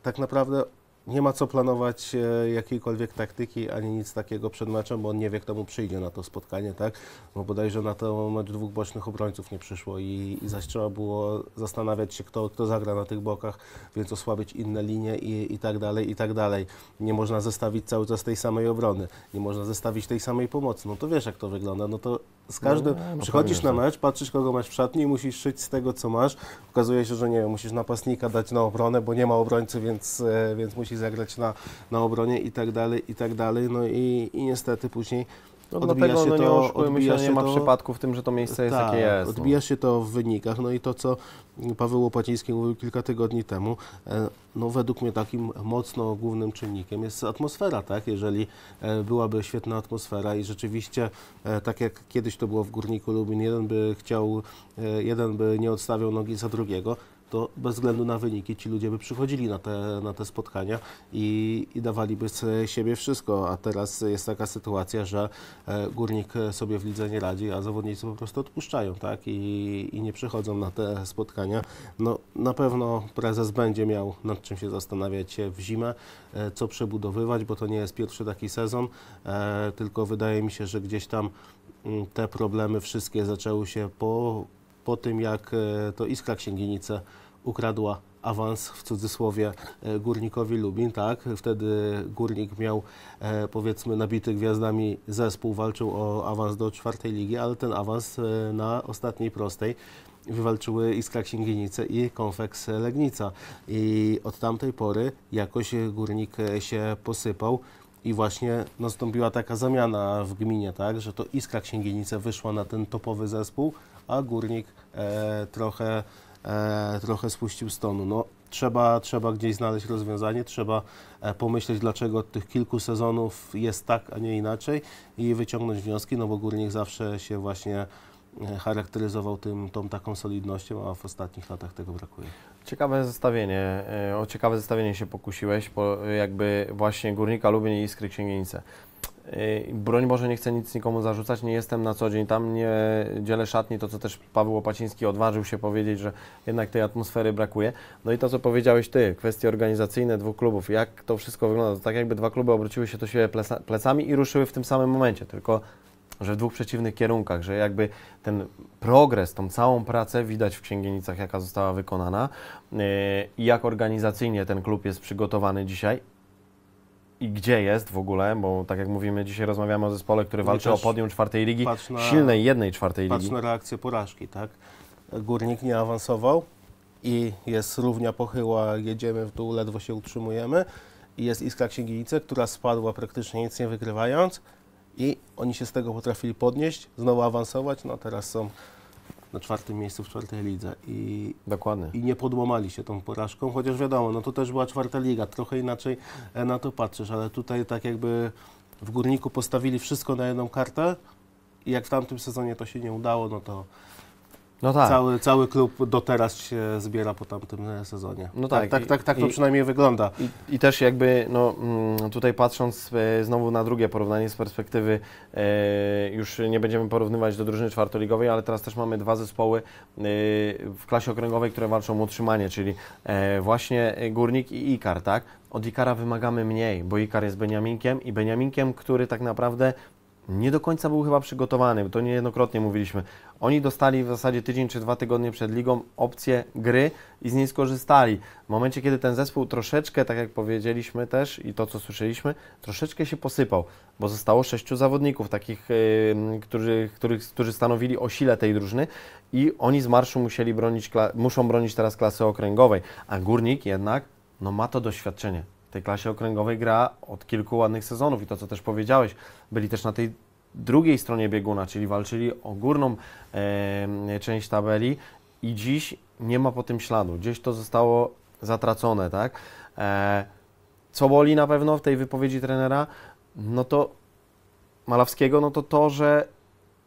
tak naprawdę nie ma co planować e, jakiejkolwiek taktyki ani nic takiego przed meczem, bo on nie wie, kto mu przyjdzie na to spotkanie, tak? Bo bodajże na to mecz dwóch bocznych obrońców nie przyszło i, i zaś trzeba było zastanawiać się, kto, kto zagra na tych bokach, więc osłabić inne linie i, i tak dalej, i tak dalej. Nie można zestawić cały czas tej samej obrony, nie można zestawić tej samej pomocy. No to wiesz, jak to wygląda. No to z każdym, No, no przychodzisz na mecz, patrzysz, kogo masz w szatni i musisz szyć z tego, co masz. Okazuje się, że nie wiem, musisz napastnika dać na obronę, bo nie ma obrońcy, więc, e, więc musi zagrać na, na obronie i tak dalej, i tak dalej. No i, i niestety później No odbija dlatego się no, nie to- oszukujmy się, nie ma to- przypadku w tym, że to miejsce jest tak, jakie jest. no. Odbija się to w wynikach. No i to, co Paweł Łopaciński mówił kilka tygodni temu, e, no według mnie takim mocno głównym czynnikiem jest atmosfera, tak? Jeżeli e, byłaby świetna atmosfera i rzeczywiście, e, tak jak kiedyś to było w Górniku Lubin, jeden by chciał, jeden by nie odstawiał nogi za drugiego, to bez względu na wyniki ci ludzie by przychodzili na te, na te spotkania i, i dawaliby z siebie wszystko, a teraz jest taka sytuacja, że e, górnik sobie w lidze nie radzi, a zawodnicy po prostu odpuszczają, tak, i, i nie przychodzą na te spotkania. No, na pewno prezes będzie miał nad czym się zastanawiać w zimę, e, co przebudowywać, bo to nie jest pierwszy taki sezon, e, tylko wydaje mi się, że gdzieś tam mm, te problemy wszystkie zaczęły się po, po tym, jak e, to Iskra Księginice ukradła awans w cudzysłowie e, Górnikowi Lubin, tak? Wtedy Górnik miał e, powiedzmy nabity gwiazdami zespół, walczył o awans do czwartej ligi, ale ten awans na ostatniej prostej wywalczyły Iskra Księginice i Konfeks Legnica. I od tamtej pory jakoś Górnik się posypał. I właśnie nastąpiła taka zamiana w gminie, tak, że to Iskra Księgienice wyszła na ten topowy zespół, a Górnik e, trochę, e, trochę spuścił z tonu. No, trzeba, trzeba gdzieś znaleźć rozwiązanie, trzeba e, pomyśleć, dlaczego od tych kilku sezonów jest tak, a nie inaczej i wyciągnąć wnioski, no bo Górnik zawsze się właśnie charakteryzował tym, tą taką solidnością, a w ostatnich latach tego brakuje. Ciekawe zestawienie, o ciekawe zestawienie się pokusiłeś, e, jakby właśnie Górnika Lubień i Iskry Księgienice. E, Broń Boże, nie chcę nic nikomu zarzucać, nie jestem na co dzień tam, nie dzielę szatni, to co też Paweł Łopaciński odważył się powiedzieć, że jednak tej atmosfery brakuje. No i to, co powiedziałeś Ty, kwestie organizacyjne dwóch klubów, jak to wszystko wygląda, to tak jakby dwa kluby obróciły się do siebie pleca- plecami i ruszyły w tym samym momencie, tylko że w dwóch przeciwnych kierunkach, że jakby ten progres, tą całą pracę widać w Księgienicach, jaka została wykonana yy, i jak organizacyjnie ten klub jest przygotowany dzisiaj i gdzie jest w ogóle, bo tak jak mówimy, dzisiaj rozmawiamy o zespole, który walczy o podium czwartej ligi, patrz na- silnej jednej czwartej Patrz ligi. na reakcję porażki, tak? Górnik nie awansował i jest równia pochyła, jedziemy w dół, ledwo się utrzymujemy. I jest Iskra Księginice, która spadła praktycznie nic nie wygrywając i oni się z tego potrafili podnieść, znowu awansować, no teraz są na czwartym miejscu w czwartej lidze i, Dokładnie. i nie podłamali się tą porażką, chociaż wiadomo, no to też była czwarta liga, trochę inaczej e, na to patrzysz, ale tutaj tak jakby w Górniku postawili wszystko na jedną kartę i jak w tamtym sezonie to się nie udało, no to No tak. Cały, cały klub do teraz się zbiera po tamtym e, sezonie. No tak, tak, tak, tak, tak to i- przynajmniej wygląda. I, I też jakby no, mm, tutaj patrząc e, znowu na drugie porównanie z perspektywy, e, już nie będziemy porównywać do drużyny czwartoligowej, ale teraz też mamy dwa zespoły w klasie okręgowej, które walczą o utrzymanie, czyli właśnie Górnik i Ikar, tak? Od Ikara wymagamy mniej, bo Ikar jest Beniaminkiem i Beniaminkiem, który tak naprawdę nie do końca był chyba przygotowany, to niejednokrotnie mówiliśmy. Oni dostali w zasadzie tydzień czy dwa tygodnie przed ligą opcję gry i z niej skorzystali. W momencie, kiedy ten zespół troszeczkę, tak jak powiedzieliśmy też i to, co słyszeliśmy, troszeczkę się posypał, bo zostało sześciu zawodników, takich, yy, którzy, których, którzy stanowili o sile tej drużyny i oni z marszu musieli bronić, muszą bronić teraz klasy okręgowej, a Górnik jednak no, ma to doświadczenie. Tej klasie okręgowej gra od kilku ładnych sezonów i to, co też powiedziałeś, byli też na tej drugiej stronie bieguna, czyli walczyli o górną e, część tabeli i dziś nie ma po tym śladu. Gdzieś to zostało zatracone, tak? E, co boli na pewno w tej wypowiedzi trenera, no to Malawskiego, no to to, że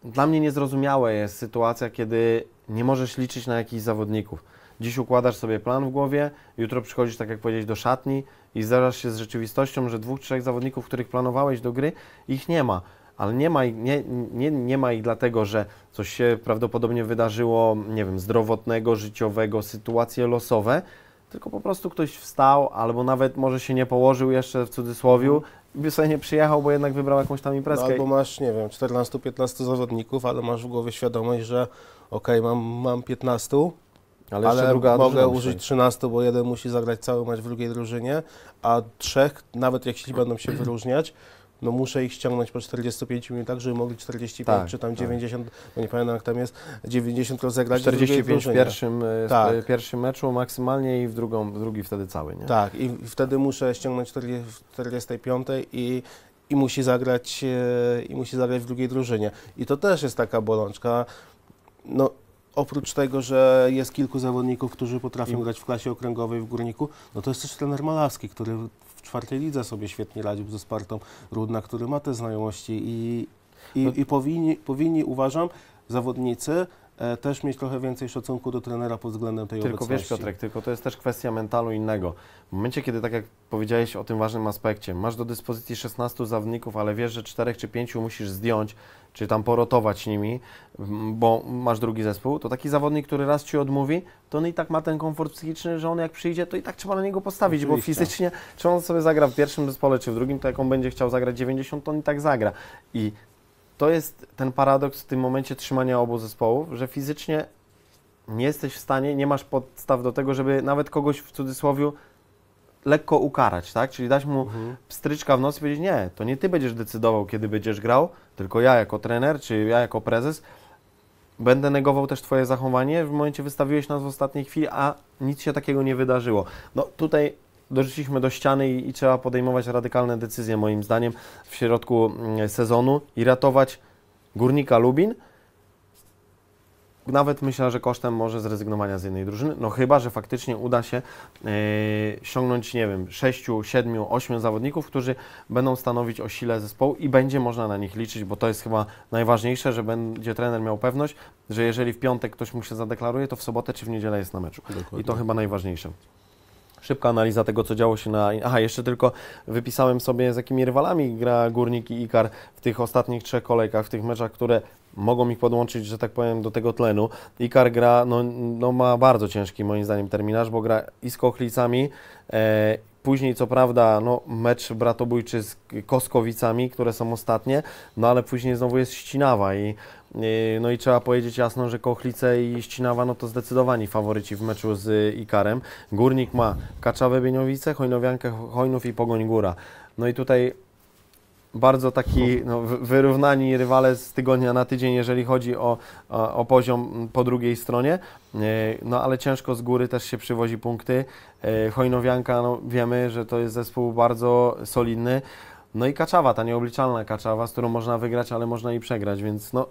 dla mnie niezrozumiałe jest sytuacja, kiedy nie możesz liczyć na jakichś zawodników. Dziś układasz sobie plan w głowie, jutro przychodzisz, tak jak powiedzieć, do szatni i zdarzasz się z rzeczywistością, że dwóch, trzech zawodników, których planowałeś do gry, ich nie ma. Ale nie ma, ich- nie, nie, nie ma ich dlatego, że coś się prawdopodobnie wydarzyło, nie wiem, zdrowotnego, życiowego, sytuacje losowe, tylko po prostu ktoś wstał, albo nawet może się nie położył jeszcze w cudzysłowiu by sobie nie przyjechał, bo jednak wybrał jakąś tam No, imprezkę. albo masz, nie wiem, 14-15 zawodników, ale masz w głowie świadomość, że okej, mam, mam 15, ale ale druga mogę użyć musi. 13, bo jeden musi zagrać cały mecz w drugiej drużynie, a trzech, nawet jeśli będą się wyróżniać, no muszę ich ściągnąć po 45 minutach, żeby mogli 45 Tak, czy tam tak. 90, bo nie pamiętam jak tam jest, 90 rozegrać w drugiej 45 w drużynie. pierwszym, e, Tak. w pierwszym meczu maksymalnie i w drugą, w drugi wtedy cały, nie? Tak, i wtedy muszę ściągnąć 40 w 45 i, i, musi zagrać, e, i musi zagrać w drugiej drużynie. I to też jest taka bolączka. No, oprócz tego, że jest kilku zawodników, którzy potrafią grać w klasie okręgowej w Górniku, no to jest też trener Malawski, który w czwartej lidze sobie świetnie radził ze Spartą Rudna, który ma te znajomości i, i, No- i powinni, powinni, uważam, zawodnicy e, też mieć trochę więcej szacunku do trenera pod względem tej Tylko obecności. wiesz Piotrek, tylko to jest też kwestia mentalu innego. W momencie, kiedy tak jak powiedziałeś o tym ważnym aspekcie, masz do dyspozycji 16 zawodników, ale wiesz, że 4 czy 5 musisz zdjąć, czy tam porotować nimi, bo masz drugi zespół, to taki zawodnik, który raz Ci odmówi, to on i tak ma ten komfort psychiczny, że on jak przyjdzie, to i tak trzeba na niego postawić, bo Oczywiście. fizycznie, czy on sobie zagra w pierwszym zespole, czy w drugim, to jak on będzie chciał zagrać 90, to on i tak zagra. I to jest ten paradoks w tym momencie trzymania obu zespołów, że fizycznie nie jesteś w stanie, nie masz podstaw do tego, żeby nawet kogoś w cudzysłowie lekko ukarać, tak? Czyli dać mu Mhm. pstryczka w nos i powiedzieć, nie, to nie ty będziesz decydował, kiedy będziesz grał, tylko ja jako trener, czy ja jako prezes będę negował też twoje zachowanie. W momencie wystawiłeś nas w ostatniej chwili, a nic się takiego nie wydarzyło. No tutaj doszliśmy do ściany i, i trzeba podejmować radykalne decyzje moim zdaniem w środku mm, sezonu i ratować Górnika Lubin, nawet myślę, że kosztem może zrezygnowania z jednej drużyny, no chyba, że faktycznie uda się yy, ściągnąć, nie wiem, 6, 7, 8 zawodników, którzy będą stanowić o sile zespołu i będzie można na nich liczyć, bo to jest chyba najważniejsze, że będzie trener miał pewność, że jeżeli w piątek ktoś mu się zadeklaruje, to w sobotę czy w niedzielę jest na meczu. I to chyba najważniejsze. Szybka analiza tego, co działo się na. Aha, jeszcze tylko wypisałem sobie, z jakimi rywalami gra Górnik i Ikar w tych ostatnich trzech kolejkach, w tych meczach, które mogą ich podłączyć, że tak powiem, do tego tlenu. Ikar gra, no, no ma bardzo ciężki moim zdaniem terminarz, bo gra i z Kochlicami, e, później co prawda no, mecz bratobójczy z Koskowicami, które są ostatnie, no ale później znowu jest Ścinawa i No i trzeba powiedzieć jasno, że Kochlice i Ścinawa no to zdecydowani faworyci w meczu z Ikarem. Górnik ma Kaczawę Bieniowice, Hojnowiankę Hojnów i Pogoń Góra. No i tutaj bardzo taki no, wy- wyrównani rywale z tygodnia na tydzień, jeżeli chodzi o, o, o poziom po drugiej stronie. Yy, No ale ciężko z góry też się przywozi punkty. Yy, Hojnowianka, no, wiemy, że to jest zespół bardzo solidny. No i Kaczawa, ta nieobliczalna Kaczawa, z którą można wygrać, ale można i przegrać, więc no,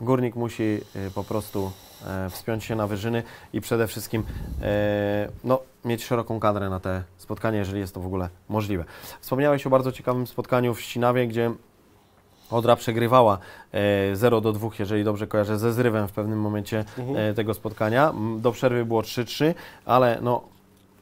Górnik musi y, po prostu e, wspiąć się na wyżyny i przede wszystkim e, no, mieć szeroką kadrę na te spotkanie, jeżeli jest to w ogóle możliwe. Wspomniałeś o bardzo ciekawym spotkaniu w Ścinawie, gdzie Odra przegrywała e, 0 do 2, jeżeli dobrze kojarzę, ze zrywem w pewnym momencie e, tego spotkania. Do przerwy było 3-3, ale no,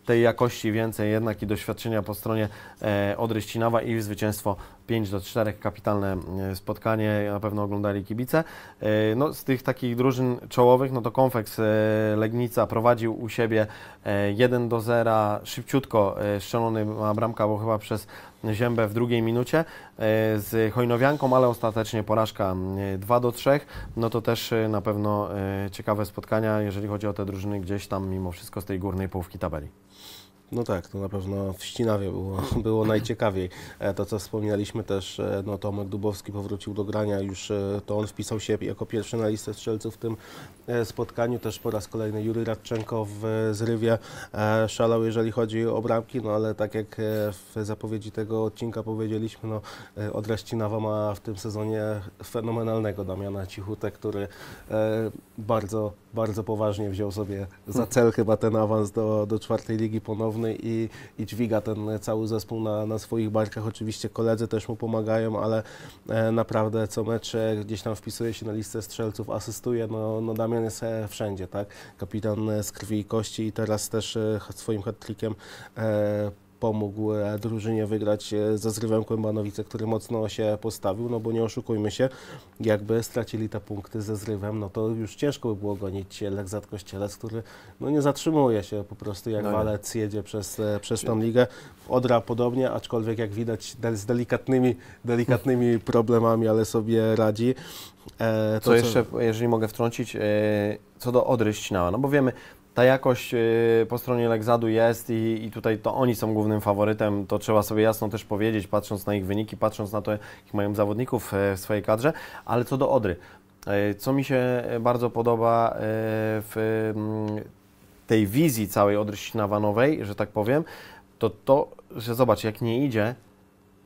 tej jakości więcej jednak i doświadczenia po stronie e, Odry Ścinawa i zwycięstwo 5 do 4, kapitalne e, spotkanie, na pewno oglądali kibice. E, no, z tych takich drużyn czołowych, no to Konfeks e, Legnica prowadził u siebie e, 1 do 0, szybciutko strzelony ma bramka, bo chyba przez Ziębę w drugiej minucie z Hojnowianką, ale ostatecznie porażka e, 2 do 3, no to też na pewno ciekawe spotkania, jeżeli chodzi o te drużyny gdzieś tam mimo wszystko z tej górnej połówki tabeli. No tak, to na pewno w Ścinawie było, *laughs* było najciekawiej. E, To, co wspomnieliśmy też, e, no Tomek Dubowski powrócił do grania, już e, to on wpisał się jako pierwszy na listę strzelców w tym spotkaniu. Też po raz kolejny Jury Radczenko w zrywie szalał, jeżeli chodzi o bramki, no ale tak jak w zapowiedzi tego odcinka powiedzieliśmy, no Odra Ścinawa ma w tym sezonie fenomenalnego Damiana Cichutek, który bardzo, bardzo poważnie wziął sobie za cel chyba ten awans do, do czwartej ligi ponownej i, i dźwiga ten cały zespół na, na swoich barkach. Oczywiście koledzy też mu pomagają, ale e, naprawdę co mecz e, gdzieś tam wpisuje się na listę strzelców, asystuje. No, no Damian jest e, wszędzie, tak? Kapitan e, z krwi i kości i teraz też e, swoim hat-trickiem e, pomógł e, drużynie wygrać e, ze zrywem Kłębanowice, który mocno się postawił, no bo nie oszukujmy się, jakby stracili te punkty ze zrywem, no to już ciężko by było gonić Legzat Kościelec, który no nie zatrzymuje się po prostu jak No walec jedzie przez, e, przez tą ligę. Odra podobnie, aczkolwiek jak widać z delikatnymi, delikatnymi *laughs* problemami, ale sobie radzi. E, Co jeszcze, jeżeli mogę wtrącić, e, co do Odry Ścinała, no bo wiemy, ta jakość e, po stronie Legzadu jest i, i tutaj to oni są głównym faworytem, to trzeba sobie jasno też powiedzieć, patrząc na ich wyniki, patrząc na to, jakich mają zawodników e, w swojej kadrze, ale co do Odry, e, co mi się bardzo podoba e, w tej wizji całej Odry Ścinawanowej, że tak powiem, to to, że zobacz, jak nie idzie,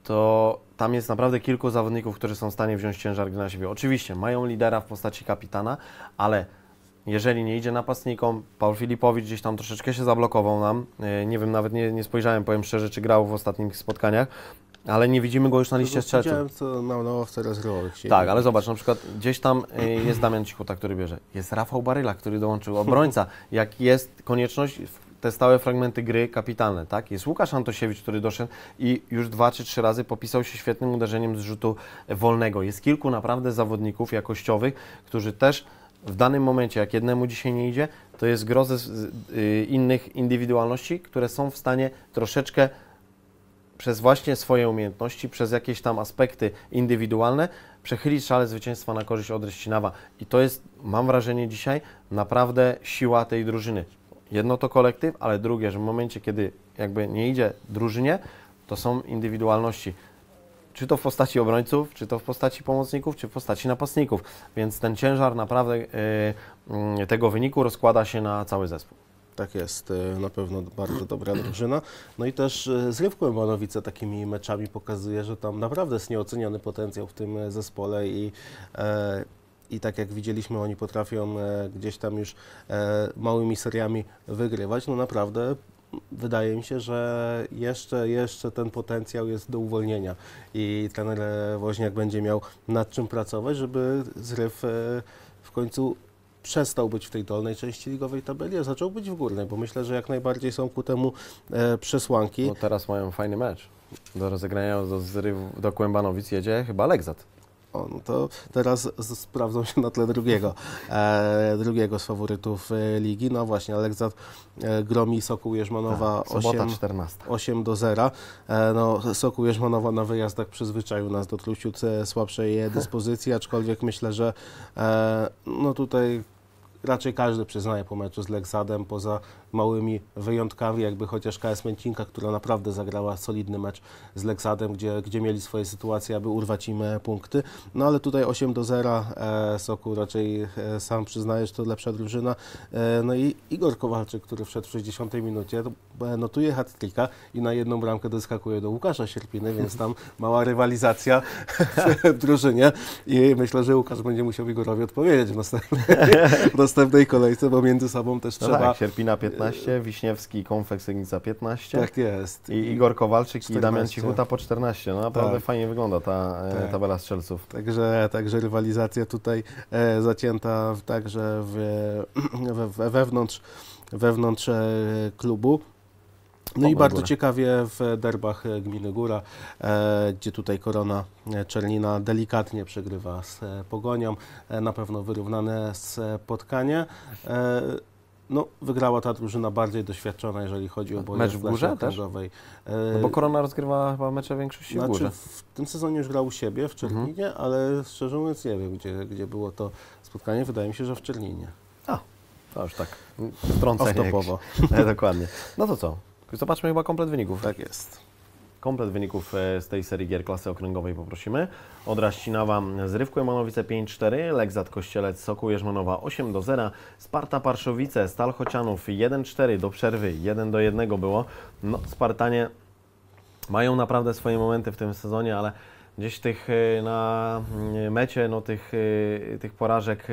to tam jest naprawdę kilku zawodników, którzy są w stanie wziąć ciężar na siebie. Oczywiście mają lidera w postaci kapitana, ale jeżeli nie idzie napastnikom, Paul Filipowicz gdzieś tam troszeczkę się zablokował nam. E, Nie wiem, nawet nie, nie spojrzałem, powiem szczerze, czy grał w ostatnich spotkaniach, ale nie widzimy go już na liście strzelców. Widziałem, co na, ławce rezerwowych siedzi. Tak, ale zobacz, na przykład gdzieś tam y, jest Damian Cichuta, który bierze. Jest Rafał Baryla, który dołączył, obrońca. Jak jest konieczność, te stałe fragmenty gry kapitalne, tak? Jest Łukasz Antosiewicz, który doszedł i już dwa czy trzy razy popisał się świetnym uderzeniem z rzutu wolnego. Jest kilku naprawdę zawodników jakościowych, którzy też w danym momencie, jak jednemu dzisiaj nie idzie, to jest grozę y, innych indywidualności, które są w stanie troszeczkę przez właśnie swoje umiejętności, przez jakieś tam aspekty indywidualne przechylić szale zwycięstwa na korzyść Odry Ścinawa. I to jest, mam wrażenie dzisiaj, naprawdę siła tej drużyny. Jedno to kolektyw, ale drugie, że w momencie, kiedy jakby nie idzie drużynie, to są indywidualności. Czy to w postaci obrońców, czy to w postaci pomocników, czy w postaci napastników. Więc ten ciężar naprawdę y, y, tego wyniku rozkłada się na cały zespół. Tak jest, e, na pewno bardzo dobra drużyna. No i też e, Zryw Kłębanowice takimi meczami pokazuje, że tam naprawdę jest nieoceniony potencjał w tym zespole i, i tak jak widzieliśmy, oni potrafią gdzieś tam już małymi seriami wygrywać. No naprawdę wydaje mi się, że jeszcze, jeszcze ten potencjał jest do uwolnienia i trener e, Woźniak będzie miał nad czym pracować, żeby Zryw e, w końcu przestał być w tej dolnej części ligowej tabeli, a zaczął być w górnej, bo myślę, że jak najbardziej są ku temu e, przesłanki. Teraz mają fajny mecz. Do rozegrania do, Zryw- do Kłębanowic jedzie chyba Legzat. O, no to teraz sprawdzą się na tle drugiego, e, drugiego z faworytów e, ligi. No właśnie, Aleksandr e, gromi Sokół Jerzmanowa Tak, Sobota 8, 14. 8 do 0. E, no, Sokół Jerzmanowa na wyjazdach przyzwyczaił nas do truciut e, słabszej *laughs* dyspozycji, aczkolwiek myślę, że e, no tutaj raczej każdy przyznaje po meczu z Leksadem, poza małymi wyjątkami, jakby chociaż KS Męcinka, która naprawdę zagrała solidny mecz z Leksadem, gdzie, gdzie mieli swoje sytuacje, aby urwać im e, punkty. No ale tutaj 8 do 0, e, Sokół raczej e, sam przyznaje, że to lepsza drużyna. E, no i Igor Kowalczyk, który wszedł w 60 minucie, e, notuje hat-tricka i na jedną bramkę doskakuje do Łukasza Sierpiny, więc tam mała rywalizacja w drużynie i myślę, że Łukasz będzie musiał Igorowi odpowiedzieć w następnej, *laughs* następnej kolejce, bo między sobą też No trzeba... tak, Sierpina 15, Wiśniewski, Konfeks Legnica 15 tak jest. i Igor Kowalczyk i 14. Damian Cichuta po 14. No naprawdę Tak. fajnie wygląda ta e, Tak. tabela strzelców. Także, także rywalizacja tutaj e, zacięta w- także w, *clears throat* we, we, wewnątrz, wewnątrz e, klubu. No i bardzo ciekawie w derbach Gminy Góra, e, gdzie tutaj Korona Czernina delikatnie przegrywa z e, Pogonią. E, na pewno wyrównane spotkanie. No, wygrała ta drużyna bardziej doświadczona, jeżeli chodzi o boje Mecz w górze też? No bo Korona rozgrywa chyba mecze w większości w znaczy, górze. w tym sezonie już grał u siebie w Czerninie, ale szczerze mówiąc nie wiem, gdzie, gdzie było to spotkanie. Wydaje mi się, że w Czerninie. To już tak, wtrącenie jakieś. *laughs* Dokładnie. No to co? Zobaczmy chyba komplet wyników. Tak jest. Komplet wyników e, z tej serii gier klasy okręgowej poprosimy. Odra Ścinawa z Rywku Jemanowice 5-4, Legzat Kościelec Sokół Jerzmanowa 8-0, Sparta Parszowice, Stal Chocianów 1-4 do przerwy, 1-1 było. No, Spartanie mają naprawdę swoje momenty w tym sezonie, ale gdzieś tych e, na mm, mecie, no tych, e, tych porażek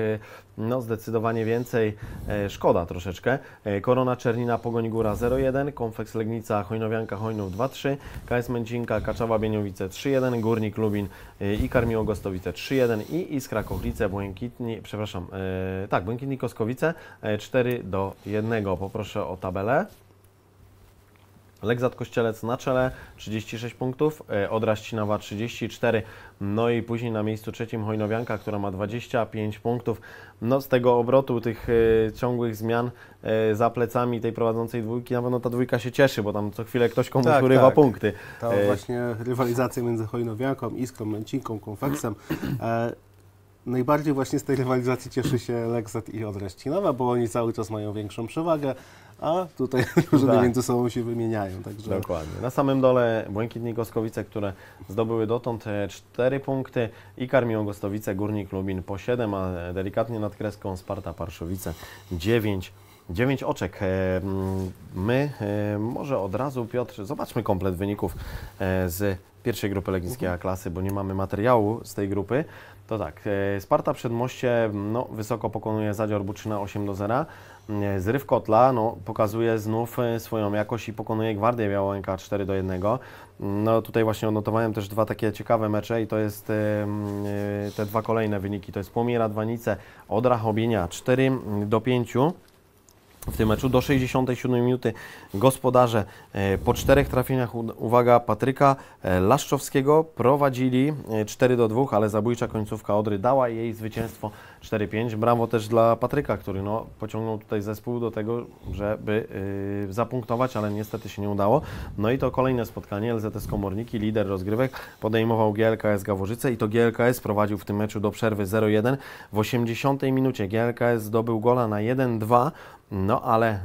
no zdecydowanie więcej. E, Szkoda troszeczkę. E, Korona Czernina Pogoń Góra 0-1, Konfeks Legnica Hojnowianka Hojnów 2-3, KS Męcinka Kaczawa Bieniowice 3-1, Górnik Lubin i Karmiło Gostowice 3-1 i Iskra Kochlice Błękitni, przepraszam, e, tak, Błękitni Koskowice e, 4 do 1. Poproszę o tabelę. Legzat Kościelec na czele 36 punktów, e, Odra Ścinawa 34, no i później na miejscu trzecim Hojnowianka, która ma 25 punktów. No z tego obrotu tych e, ciągłych zmian e, za plecami tej prowadzącej dwójki, na pewno ta dwójka się cieszy, bo tam co chwilę ktoś komuś Tak, urywa tak. punkty. Ta właśnie rywalizacja między Hojnowianką, Iskrą, Męcinką, Konfeksem. Najbardziej właśnie z tej rywalizacji cieszy się Leksat i Odra Ścinawa, bo oni cały czas mają większą przewagę, a tutaj *laughs* drużyny Tak. między sobą się wymieniają. Także Dokładnie. Na samym dole Błękitni Koskowice, które zdobyły dotąd 4 punkty i Karmiło Gostowice, Górnik Lubin po 7, a delikatnie nad kreską Sparta Parszowice 9. 9 oczek. E, My e, może od razu, Piotr, zobaczmy komplet wyników e, z pierwszej grupy Legnickiej A klasy, bo nie mamy materiału z tej grupy. To tak, e, Sparta Przedmoście no, wysoko pokonuje Zadzior Buczyna 8 do 0. E, Zryw Kotla no, pokazuje znów e, swoją jakość i pokonuje Gwardię Białęka 4 do 1. No tutaj właśnie odnotowałem też dwa takie ciekawe mecze i to jest te dwa kolejne wyniki. To jest Płomie Radwanice, Odra Chobienia 4 do 5 w tym meczu. Do 67 minuty gospodarze e, po czterech trafieniach, uwaga, Patryka e, Laszczowskiego prowadzili e, 4 do 2, ale zabójcza końcówka Odry dała jej zwycięstwo 4-5. Brawo też dla Patryka, który no, pociągnął tutaj zespół do tego, żeby y, zapunktować, ale niestety się nie udało. No i to kolejne spotkanie. LZS Komorniki, lider rozgrywek, podejmował GLKS Gaworzyce i to GLKS prowadził w tym meczu do przerwy 0-1. W 80 minucie GLKS zdobył gola na 1-2. No ale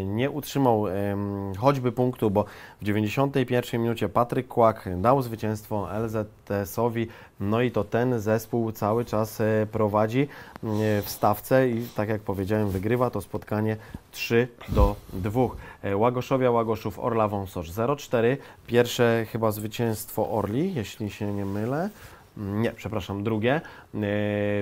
y, nie utrzymał ym, choćby punktu, bo w 91 minucie Patryk Kłak dał zwycięstwo LZS-owi. No i to ten zespół cały czas y, prowadzi y, w stawce i tak jak powiedziałem wygrywa to spotkanie 3 do 2. E, Łagoszowia Łagoszów Orla Wąsosz 0-4. Pierwsze chyba zwycięstwo Orli, jeśli się nie mylę. Nie, przepraszam, drugie. E,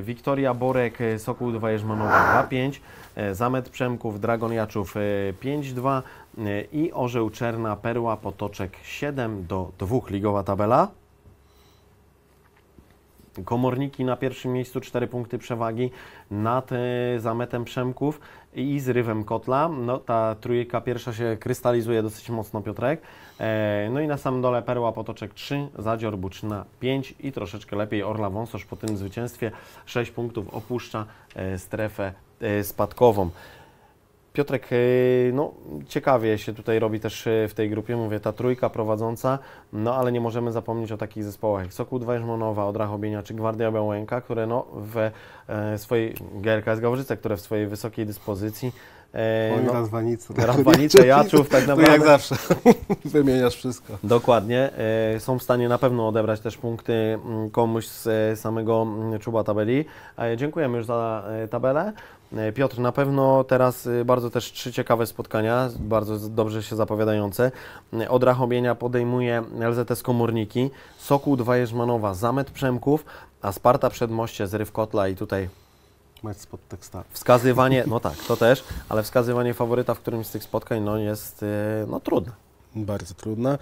Wiktoria Borek, e, Sokół 2 Jerzmanowa 2-5, e, Zamet Przemków, Dragon Jaczów e, 5-2 e, i Orzeł Czerna, Perła Potoczek 7 do 2. Ligowa tabela. Komorniki na pierwszym miejscu 4 punkty przewagi nad e, Zametem Przemków i Zrywem Kotla. No, ta trójka pierwsza się krystalizuje dosyć mocno, Piotrek. E, no i na samym dole Perła Potoczek 3, Zadzior Buczyna 5 i troszeczkę lepiej Orla Wąsosz po tym zwycięstwie 6 punktów opuszcza e, strefę spadkową. Piotrek, e, no ciekawie się tutaj robi też e, w tej grupie, mówię, ta trójka prowadząca, no ale nie możemy zapomnieć o takich zespołach jak Sokół 2 Jerzmonowa, Odra Chobienia czy Gwardia Białęka, które no w e, swojej, GRKS Gaworzyce, które w swojej wysokiej dyspozycji e, Oj, no, Radwanice. Radwanice, *laughs* Jaczów, tak To naprawdę. jak zawsze. *laughs* Wymieniasz wszystko. Dokładnie. E, Są w stanie na pewno odebrać też punkty mm, komuś z e, samego mm, czuba tabeli. E, Dziękujemy już za tabelę. Piotr, na pewno teraz bardzo też trzy ciekawe spotkania, bardzo z- dobrze się zapowiadające. Odra Chobienia podejmuje LZS Komorniki, Sokół 2 Jerzmanowa, Zamet Przemków, a Sparta Przedmoście, Zryw Kotla i tutaj Mecz z podtekstami. Wskazywanie, no tak, to też, ale wskazywanie faworyta w którymś z tych spotkań no, jest e, no, trudne. Bardzo trudne.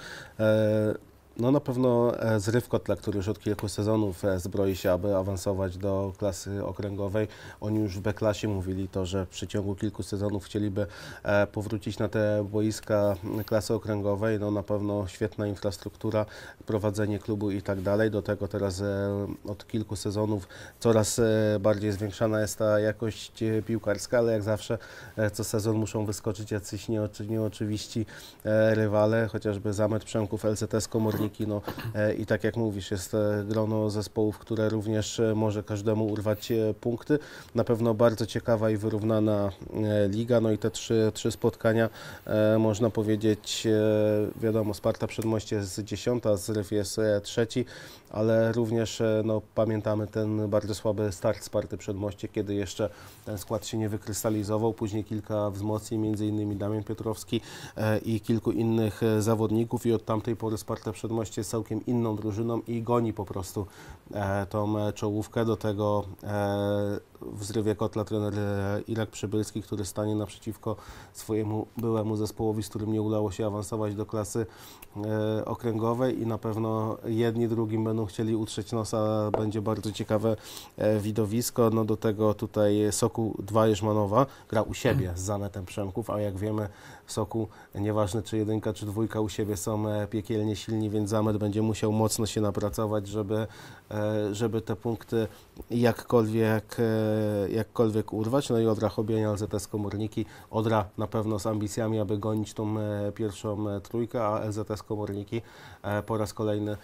No na pewno e, zryw Kotla, który już od kilku sezonów e, zbroi się, aby awansować do klasy okręgowej. Oni już w B-klasie mówili to, że w przeciągu kilku sezonów chcieliby e, powrócić na te boiska klasy okręgowej. No na pewno świetna infrastruktura, prowadzenie klubu i tak dalej. Do tego teraz od kilku sezonów coraz bardziej zwiększana jest ta jakość piłkarska, ale jak zawsze co sezon muszą wyskoczyć jacyś nieoczy, nieoczywiści rywale, chociażby Zamet Przemków, LZS Komorniki, no e, i tak jak mówisz, jest e, grono zespołów, które również e, może każdemu urwać punkty. Na pewno bardzo ciekawa i wyrównana liga, no i te trzy, trzy spotkania, można powiedzieć, wiadomo, Sparta Przedmoście jest dziesiąta, Zryw jest trzeci, ale również no, pamiętamy ten bardzo słaby start Sparty Przedmoście, kiedy jeszcze ten skład się nie wykrystalizował, później kilka wzmocnień, między innymi Damian Piotrowski i kilku innych zawodników i od tamtej pory Sparta Przedmoście jest całkiem inną drużyną i goni po prostu e, tą czołówkę. Do tego e, w zrywie kotla trener Irak Przybylski, który stanie naprzeciwko swojemu byłemu zespołowi, z którym nie udało się awansować do klasy e, okręgowej i na pewno jedni drugim będą chcieli utrzeć nosa. Będzie bardzo ciekawe e, widowisko. No do tego tutaj Soku 2 Jerzmanowa gra u siebie z Zametem Przemków, a jak wiemy Soku, nieważne czy jedynka czy dwójka u siebie są e, piekielnie silni, więc Zamet będzie musiał mocno się napracować, żeby, żeby te punkty jakkolwiek, jakkolwiek urwać. No i Odra Chobienia, LZS Komorniki. Odra na pewno z ambicjami, aby gonić tą e, pierwszą e, trójkę, a LZS Komorniki e, po raz kolejny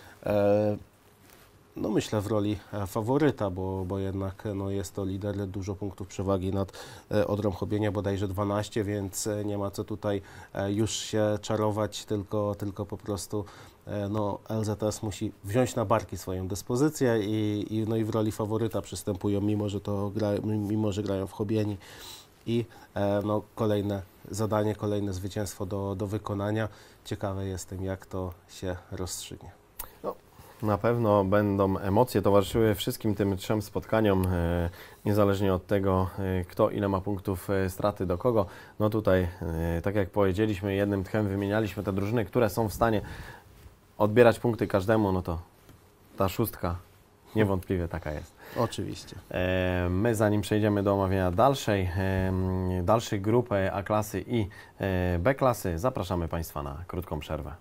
no myślę w roli faworyta, bo, bo jednak no jest to lider, dużo punktów przewagi nad Odrą Chobienia, bodajże 12, więc nie ma co tutaj już się czarować, tylko, tylko po prostu no, LZS musi wziąć na barki swoją dyspozycję i, i, no i w roli faworyta przystępują, mimo że, to gra, mimo, że grają w Chobieni i e, no, kolejne zadanie, kolejne zwycięstwo do, do wykonania. Ciekawy jestem, jak to się rozstrzygnie. Na pewno będą emocje towarzyszyły wszystkim tym trzem spotkaniom, e, niezależnie od tego, e, kto ile ma punktów e, straty do kogo. No tutaj, e, tak jak powiedzieliśmy, jednym tchem wymienialiśmy te drużyny, które są w stanie odbierać punkty każdemu, no to ta szóstka niewątpliwie taka jest. Oczywiście. E, My zanim przejdziemy do omawiania dalszej, em, dalszych grup e, A-klasy i e, B-klasy, zapraszamy Państwa na krótką przerwę.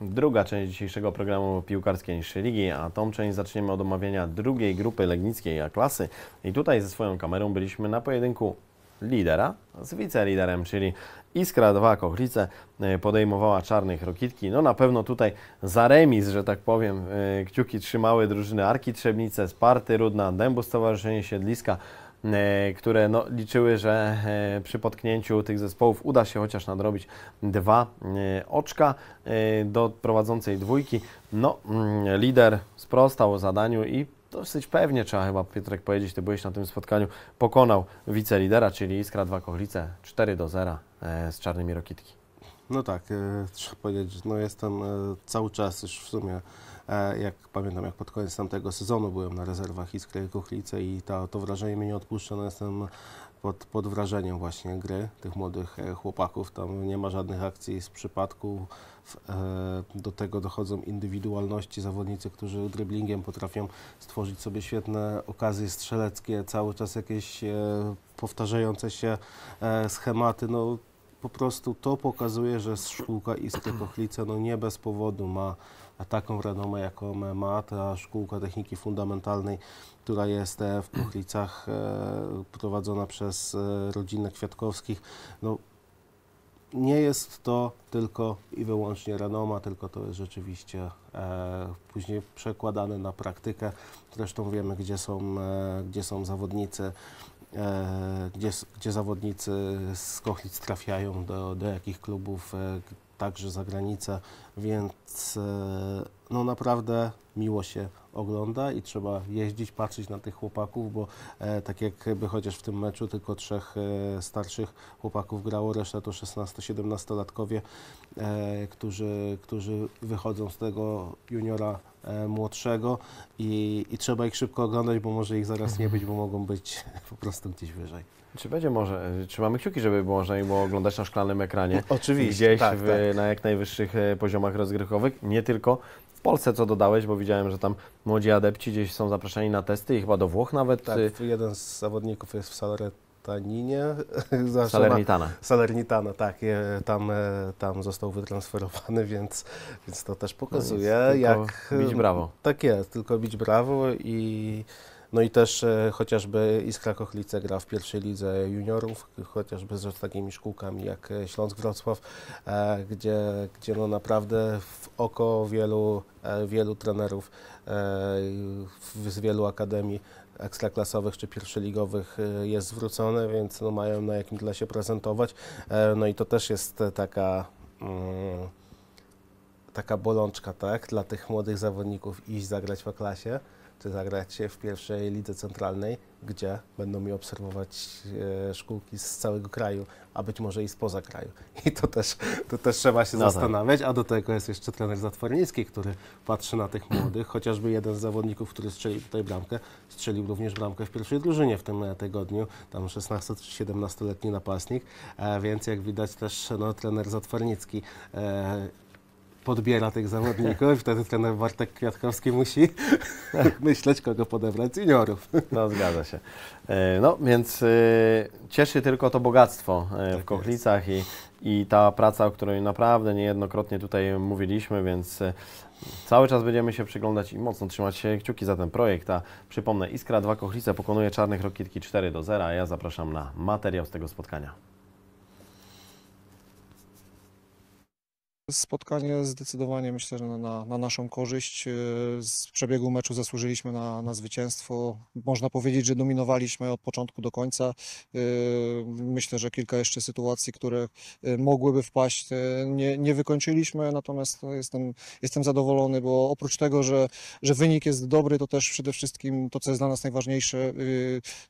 Druga część dzisiejszego programu Piłkarskiej Ligi, a tą część zaczniemy od omawiania drugiej grupy legnickiej A-klasy. I tutaj ze swoją kamerą byliśmy na pojedynku lidera z wiceliderem, czyli Iskra 2 Kochlice e, podejmowała Czarnych Rokitki. No na pewno tutaj za remis, że tak powiem, e, kciuki trzymały drużyny Arki Trzebnice, Sparty Rudna, Dębus Stowarzyszenie Siedliska, które no, liczyły, że e, przy potknięciu tych zespołów uda się chociaż nadrobić dwa e, oczka e, do prowadzącej dwójki. No, mm, lider sprostał zadaniu i dosyć pewnie trzeba chyba, Piotrek, powiedzieć, ty byłeś na tym spotkaniu, pokonał wicelidera, czyli Iskra 2 Kochlice 4 do 0 e, z Czarnymi Rokitki. No tak, e, trzeba powiedzieć, no jestem e, cały czas już w sumie, e, jak pamiętam, jak pod koniec tamtego sezonu byłem na rezerwach Iskry i Kuchlice i to wrażenie mnie nie odpuszcza, no jestem pod, pod wrażeniem właśnie gry tych młodych e, chłopaków, tam nie ma żadnych akcji z przypadku, e, do tego dochodzą indywidualności, zawodnicy, którzy dribblingiem potrafią stworzyć sobie świetne okazje strzeleckie, cały czas jakieś e, powtarzające się e, schematy, no po prostu to pokazuje, że szkółka Iskry Kochlice no nie bez powodu ma taką renomę, jaką ma ta szkółka techniki fundamentalnej, która jest e, w Kochlicach e, prowadzona przez e, rodzinę Kwiatkowskich. No, nie jest to tylko i wyłącznie renoma, tylko to jest rzeczywiście e, później przekładane na praktykę. Zresztą wiemy, gdzie są, e, gdzie są zawodnicy, e, gdzie, gdzie zawodnicy z Kochlic trafiają, do, do jakich klubów, także za granicę, więc e, no naprawdę miło się ogląda i trzeba jeździć, patrzeć na tych chłopaków, bo e, tak jakby chociaż w tym meczu tylko trzech e, starszych chłopaków grało, reszta to 16-17-latkowie, e, którzy, którzy wychodzą z tego juniora e, młodszego i, i trzeba ich szybko oglądać, bo może ich zaraz nie być, bo mogą być po prostu gdzieś wyżej. Czy będzie może, e, trzymamy kciuki, żeby można było oglądać na szklanym ekranie. Oczywiście, Gdzieś tak, w, tak. na jak najwyższych e, poziomach rozgrywkowych, nie tylko w Polsce, co dodałeś, bo widziałem, że tam młodzi adepci gdzieś są zapraszani na testy i chyba do Włoch nawet, Tak, y, jeden z zawodników jest w Salernitaninie. *laughs* Ma- Salernitana. Salernitana, tak, tam, e, tam został wytransferowany, *laughs* więc, więc to też pokazuje, No jak... bić brawo. Tak jest, tylko bić brawo i no i też e, chociażby Iskra Kochlice gra w pierwszej lidze juniorów, chociażby z takimi szkółkami jak e, Śląsk Wrocław, e, gdzie, gdzie no naprawdę w oko wielu, e, wielu trenerów e, w- z wielu akademii ekstraklasowych czy pierwszoligowych e, jest zwrócone, więc no mają na jakim tle się prezentować. E, No i to też jest e, taka mm, taka bolączka, tak, dla tych młodych zawodników iść zagrać w klasie, czy zagrać w pierwszej lidze centralnej, gdzie będą mi obserwować e, szkółki z całego kraju, a być może i spoza kraju. *laughs* I to też, to też trzeba się No tak. zastanawiać, a do tego jest jeszcze trener Zatwornicki, który patrzy na tych *clears throat* młodych, chociażby jeden z zawodników, który strzelił tutaj bramkę, strzelił również bramkę w pierwszej drużynie w tym e, tygodniu, tam 16 czy 17-letni napastnik, e, więc jak widać też no, trener Zatwornicki podbiera tych zawodników wtedy trener Bartek Kwiatkowski musi *laughs* myśleć, kogo podebrać z juniorów. No, zgadza się. E, No, więc e, cieszy tylko to bogactwo e, w Tak Kochlicach i, i ta praca, o której naprawdę niejednokrotnie tutaj mówiliśmy, więc cały czas będziemy się przyglądać i mocno trzymać się kciuki za ten projekt. A przypomnę, Iskra 2 Kochlice pokonuje Czarnych Rokitki 4 do 0, a ja zapraszam na materiał z tego spotkania. Spotkanie zdecydowanie myślę, że na, na naszą korzyść. Yy, Z przebiegu meczu zasłużyliśmy na, na zwycięstwo. Można powiedzieć, że dominowaliśmy od początku do końca. Yy, Myślę, że kilka jeszcze sytuacji, które yy, mogłyby wpaść, nie, nie wykończyliśmy, natomiast no, jestem, jestem zadowolony, bo oprócz tego, że, że wynik jest dobry, to też przede wszystkim to, co jest dla nas najważniejsze,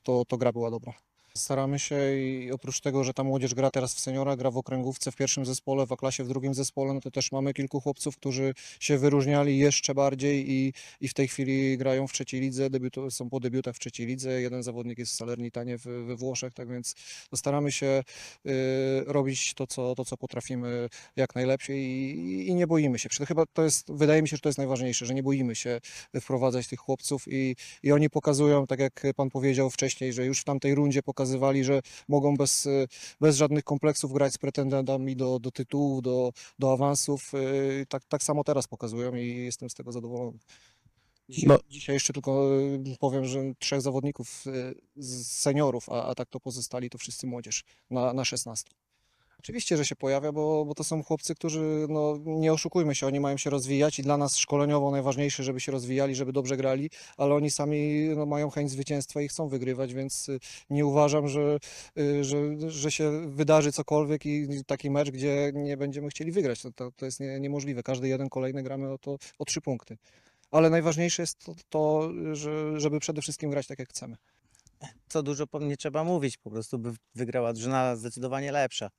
to, to gra była dobra. Staramy się i oprócz tego, że ta młodzież gra teraz w seniora, gra w okręgówce w pierwszym zespole, w A-klasie w drugim zespole, no to też mamy kilku chłopców, którzy się wyróżniali jeszcze bardziej i, i w tej chwili grają w trzeciej lidze, debiutu, są po debiutach w trzeciej lidze. Jeden zawodnik jest w Salernitanie w, we Włoszech, tak więc no staramy się y, robić to co, to, co potrafimy jak najlepiej i, i nie boimy się. Chyba to jest, wydaje mi się, że to jest najważniejsze, że nie boimy się wprowadzać tych chłopców i, i oni pokazują, tak jak Pan powiedział wcześniej, że już w tamtej rundzie pokazywali, że mogą bez, y, bez żadnych kompleksów grać z pretendentami do, do tytułów, do, do awansów. y, Tak, tak samo teraz pokazują i jestem z tego zadowolony. Dzisiaj, No. dzisiaj jeszcze tylko y, powiem, że trzech zawodników z seniorów, a, a tak to pozostali to wszyscy młodzież na, na 16. Oczywiście, że się pojawia, bo, bo to są chłopcy, którzy, no nie oszukujmy się, oni mają się rozwijać i dla nas szkoleniowo najważniejsze, żeby się rozwijali, żeby dobrze grali, ale oni sami no, mają chęć zwycięstwa i chcą wygrywać, więc y, nie uważam, że, y, że, że się wydarzy cokolwiek i taki mecz, gdzie nie będziemy chcieli wygrać. To, to, jest nie, niemożliwe. Każdy jeden kolejny gramy o, to, o trzy punkty. Ale najważniejsze jest to, to że, żeby przede wszystkim grać tak, jak chcemy. co dużo po mnie trzeba mówić, po prostu by wygrała drużyna zdecydowanie lepsza.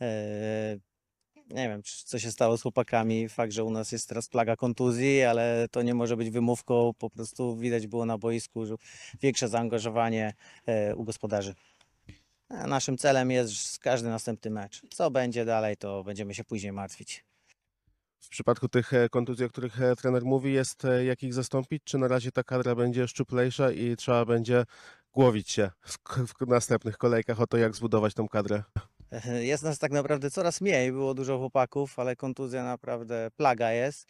Eee, Nie wiem, co się stało z chłopakami. Fakt, że u nas jest teraz plaga kontuzji, ale to nie może być wymówką. Po prostu widać było na boisku, że większe zaangażowanie e, u gospodarzy. Naszym celem jest każdy następny mecz. Co będzie dalej, to będziemy się później martwić. W przypadku tych e, kontuzji, o których e, trener mówi, jest e, jak ich zastąpić? Czy na razie ta kadra będzie szczuplejsza i trzeba będzie głowić się w następnych kolejkach o to, jak zbudować tą kadrę? *laughs* Jest nas tak naprawdę coraz mniej, było dużo chłopaków, ale kontuzja naprawdę plaga jest.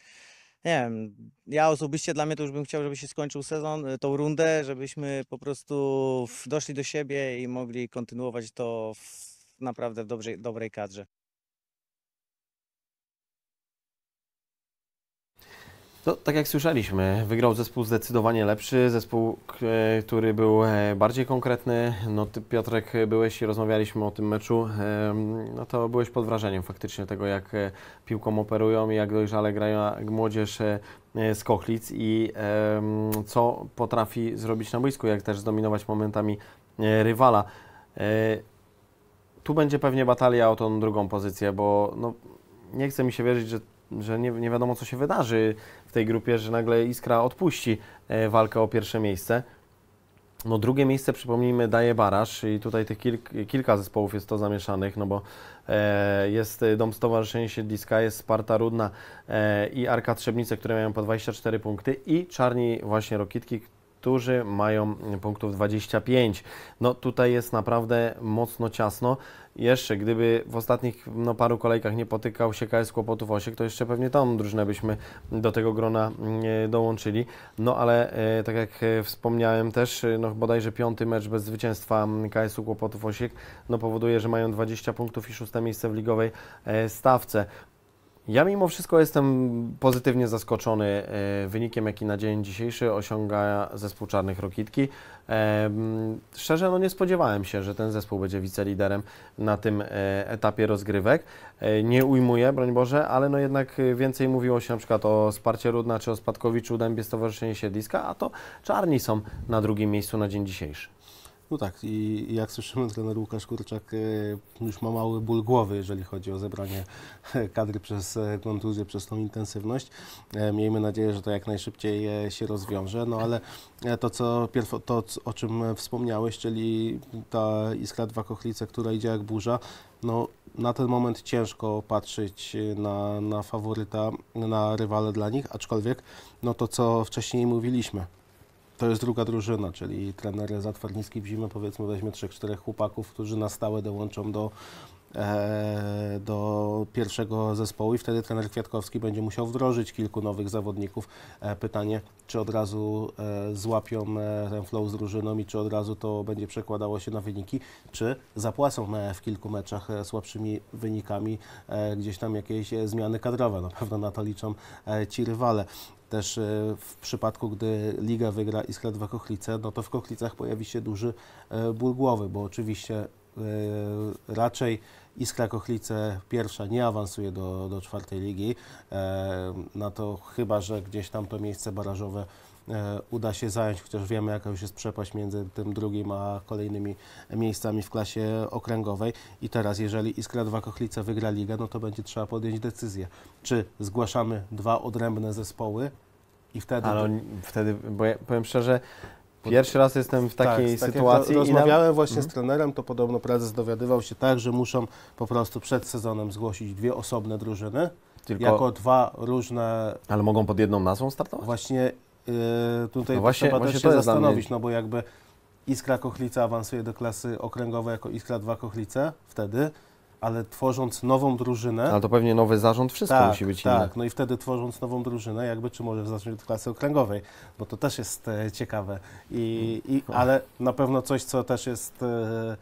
Nie wiem, ja osobiście dla mnie to już bym chciał, żeby się skończył sezon, y, tą rundę, żebyśmy po prostu doszli do siebie i mogli kontynuować to w, naprawdę w dobrej, dobrej kadrze. No, tak jak słyszeliśmy, wygrał zespół zdecydowanie lepszy, zespół, e, który był e, bardziej konkretny. No, ty Piotrek byłeś i rozmawialiśmy o tym meczu, no to byłeś pod wrażeniem faktycznie tego, jak e, piłką operują i jak dojrzale grają młodzież z Kochlic i co potrafi zrobić na boisku, jak też zdominować momentami rywala. Tu będzie pewnie batalia o tą drugą pozycję, bo no, nie chce mi się wierzyć, że, że nie, nie wiadomo, co się wydarzy w tej grupie, że nagle Iskra odpuści e, walkę o pierwsze miejsce. No drugie miejsce, przypomnijmy, daje Barasz i tutaj tych kilk, kilka zespołów jest to zamieszanych, no bo e, jest e, Dom Stowarzyszenie Siedliska, jest Sparta Rudna e, i Arka Trzebnice, które mają po 24 punkty i Czarni właśnie Rokitki, którzy mają punktów 25. No tutaj jest naprawdę mocno ciasno. Jeszcze gdyby w ostatnich no, paru kolejkach nie potykał się KS Kłopotów Osiek, to jeszcze pewnie tą drużynę byśmy do tego grona mm, dołączyli. No ale e, tak jak e, wspomniałem też, e, no bodajże piąty mecz bez zwycięstwa mm, KS-u Kłopotów Osiek no, powoduje, że mają 20 punktów i szóste miejsce w ligowej e, stawce. Ja mimo wszystko jestem pozytywnie zaskoczony e, wynikiem, jaki na dzień dzisiejszy osiąga zespół Czarnych Rokitki. E, Szczerze, no nie spodziewałem się, że ten zespół będzie wiceliderem na tym e, etapie rozgrywek. Nie ujmuję, broń Boże, ale no jednak więcej mówiło się na przykład o Sparcie Rudna czy o Spadkowiczu Dębie Stowarzyszenie Siedliska, a to Czarni są na drugim miejscu na dzień dzisiejszy. No tak, i jak słyszymy, trener Łukasz Kurczak e, już ma mały ból głowy, jeżeli chodzi o zebranie *laughs* kadry przez e, kontuzję, przez tą intensywność. E, Miejmy nadzieję, że to jak najszybciej się rozwiąże, no ale to, co, pierw, to o czym wspomniałeś, czyli ta Iskra Dwa Kochlice, która idzie jak burza, no na ten moment ciężko patrzeć na, na faworyta, na rywale dla nich, aczkolwiek no to, co wcześniej mówiliśmy, to jest druga drużyna, czyli trener Zatwarnicki w zimę powiedzmy weźmie trzech, czterech chłopaków, którzy na stałe dołączą do, e, do pierwszego zespołu i wtedy trener Kwiatkowski będzie musiał wdrożyć kilku nowych zawodników. E, pytanie, czy od razu e, złapią e, ten flow z drużyną i czy od razu to będzie przekładało się na wyniki, czy zapłacą w kilku meczach e, słabszymi wynikami e, gdzieś tam jakieś zmiany kadrowe. Na pewno na to liczą ci rywale. Też e, w przypadku, gdy Liga wygra Iskra Dwa Kochlice, no to w Kochlicach pojawi się duży e, ból głowy, bo oczywiście e, raczej Iskra Kochlice pierwsza nie awansuje do, do czwartej ligi, na to chyba, że gdzieś tam to miejsce barażowe uda się zająć, chociaż wiemy jaka już jest przepaść między tym drugim a kolejnymi miejscami w klasie okręgowej. I teraz, jeżeli Iskra Dwa Kochlice wygra ligę, no to będzie trzeba podjąć decyzję, czy zgłaszamy dwa odrębne zespoły i wtedy... Ale oni, wtedy, bo ja powiem szczerze, pierwszy raz jestem w takiej tak, sytuacji Tak rozmawiałem właśnie Mhm. z trenerem, to podobno prezes dowiadywał się tak, że muszą po prostu przed sezonem zgłosić dwie osobne drużyny, tylko, jako dwa różne ale mogą pod jedną nazwą startować? Właśnie tutaj No właśnie- trzeba właśnie też to się zastanowić, no bo jakby Iskra Kochlica awansuje do klasy okręgowej jako Iskra 2 Kochlice wtedy, ale tworząc nową drużynę, Ale to pewnie nowy zarząd, wszystko tak, musi być tak, inne. no i wtedy tworząc nową drużynę, jakby czy może zacząć od klasy okręgowej, bo to też jest e, ciekawe, I, i, ale na pewno coś, co też jest e,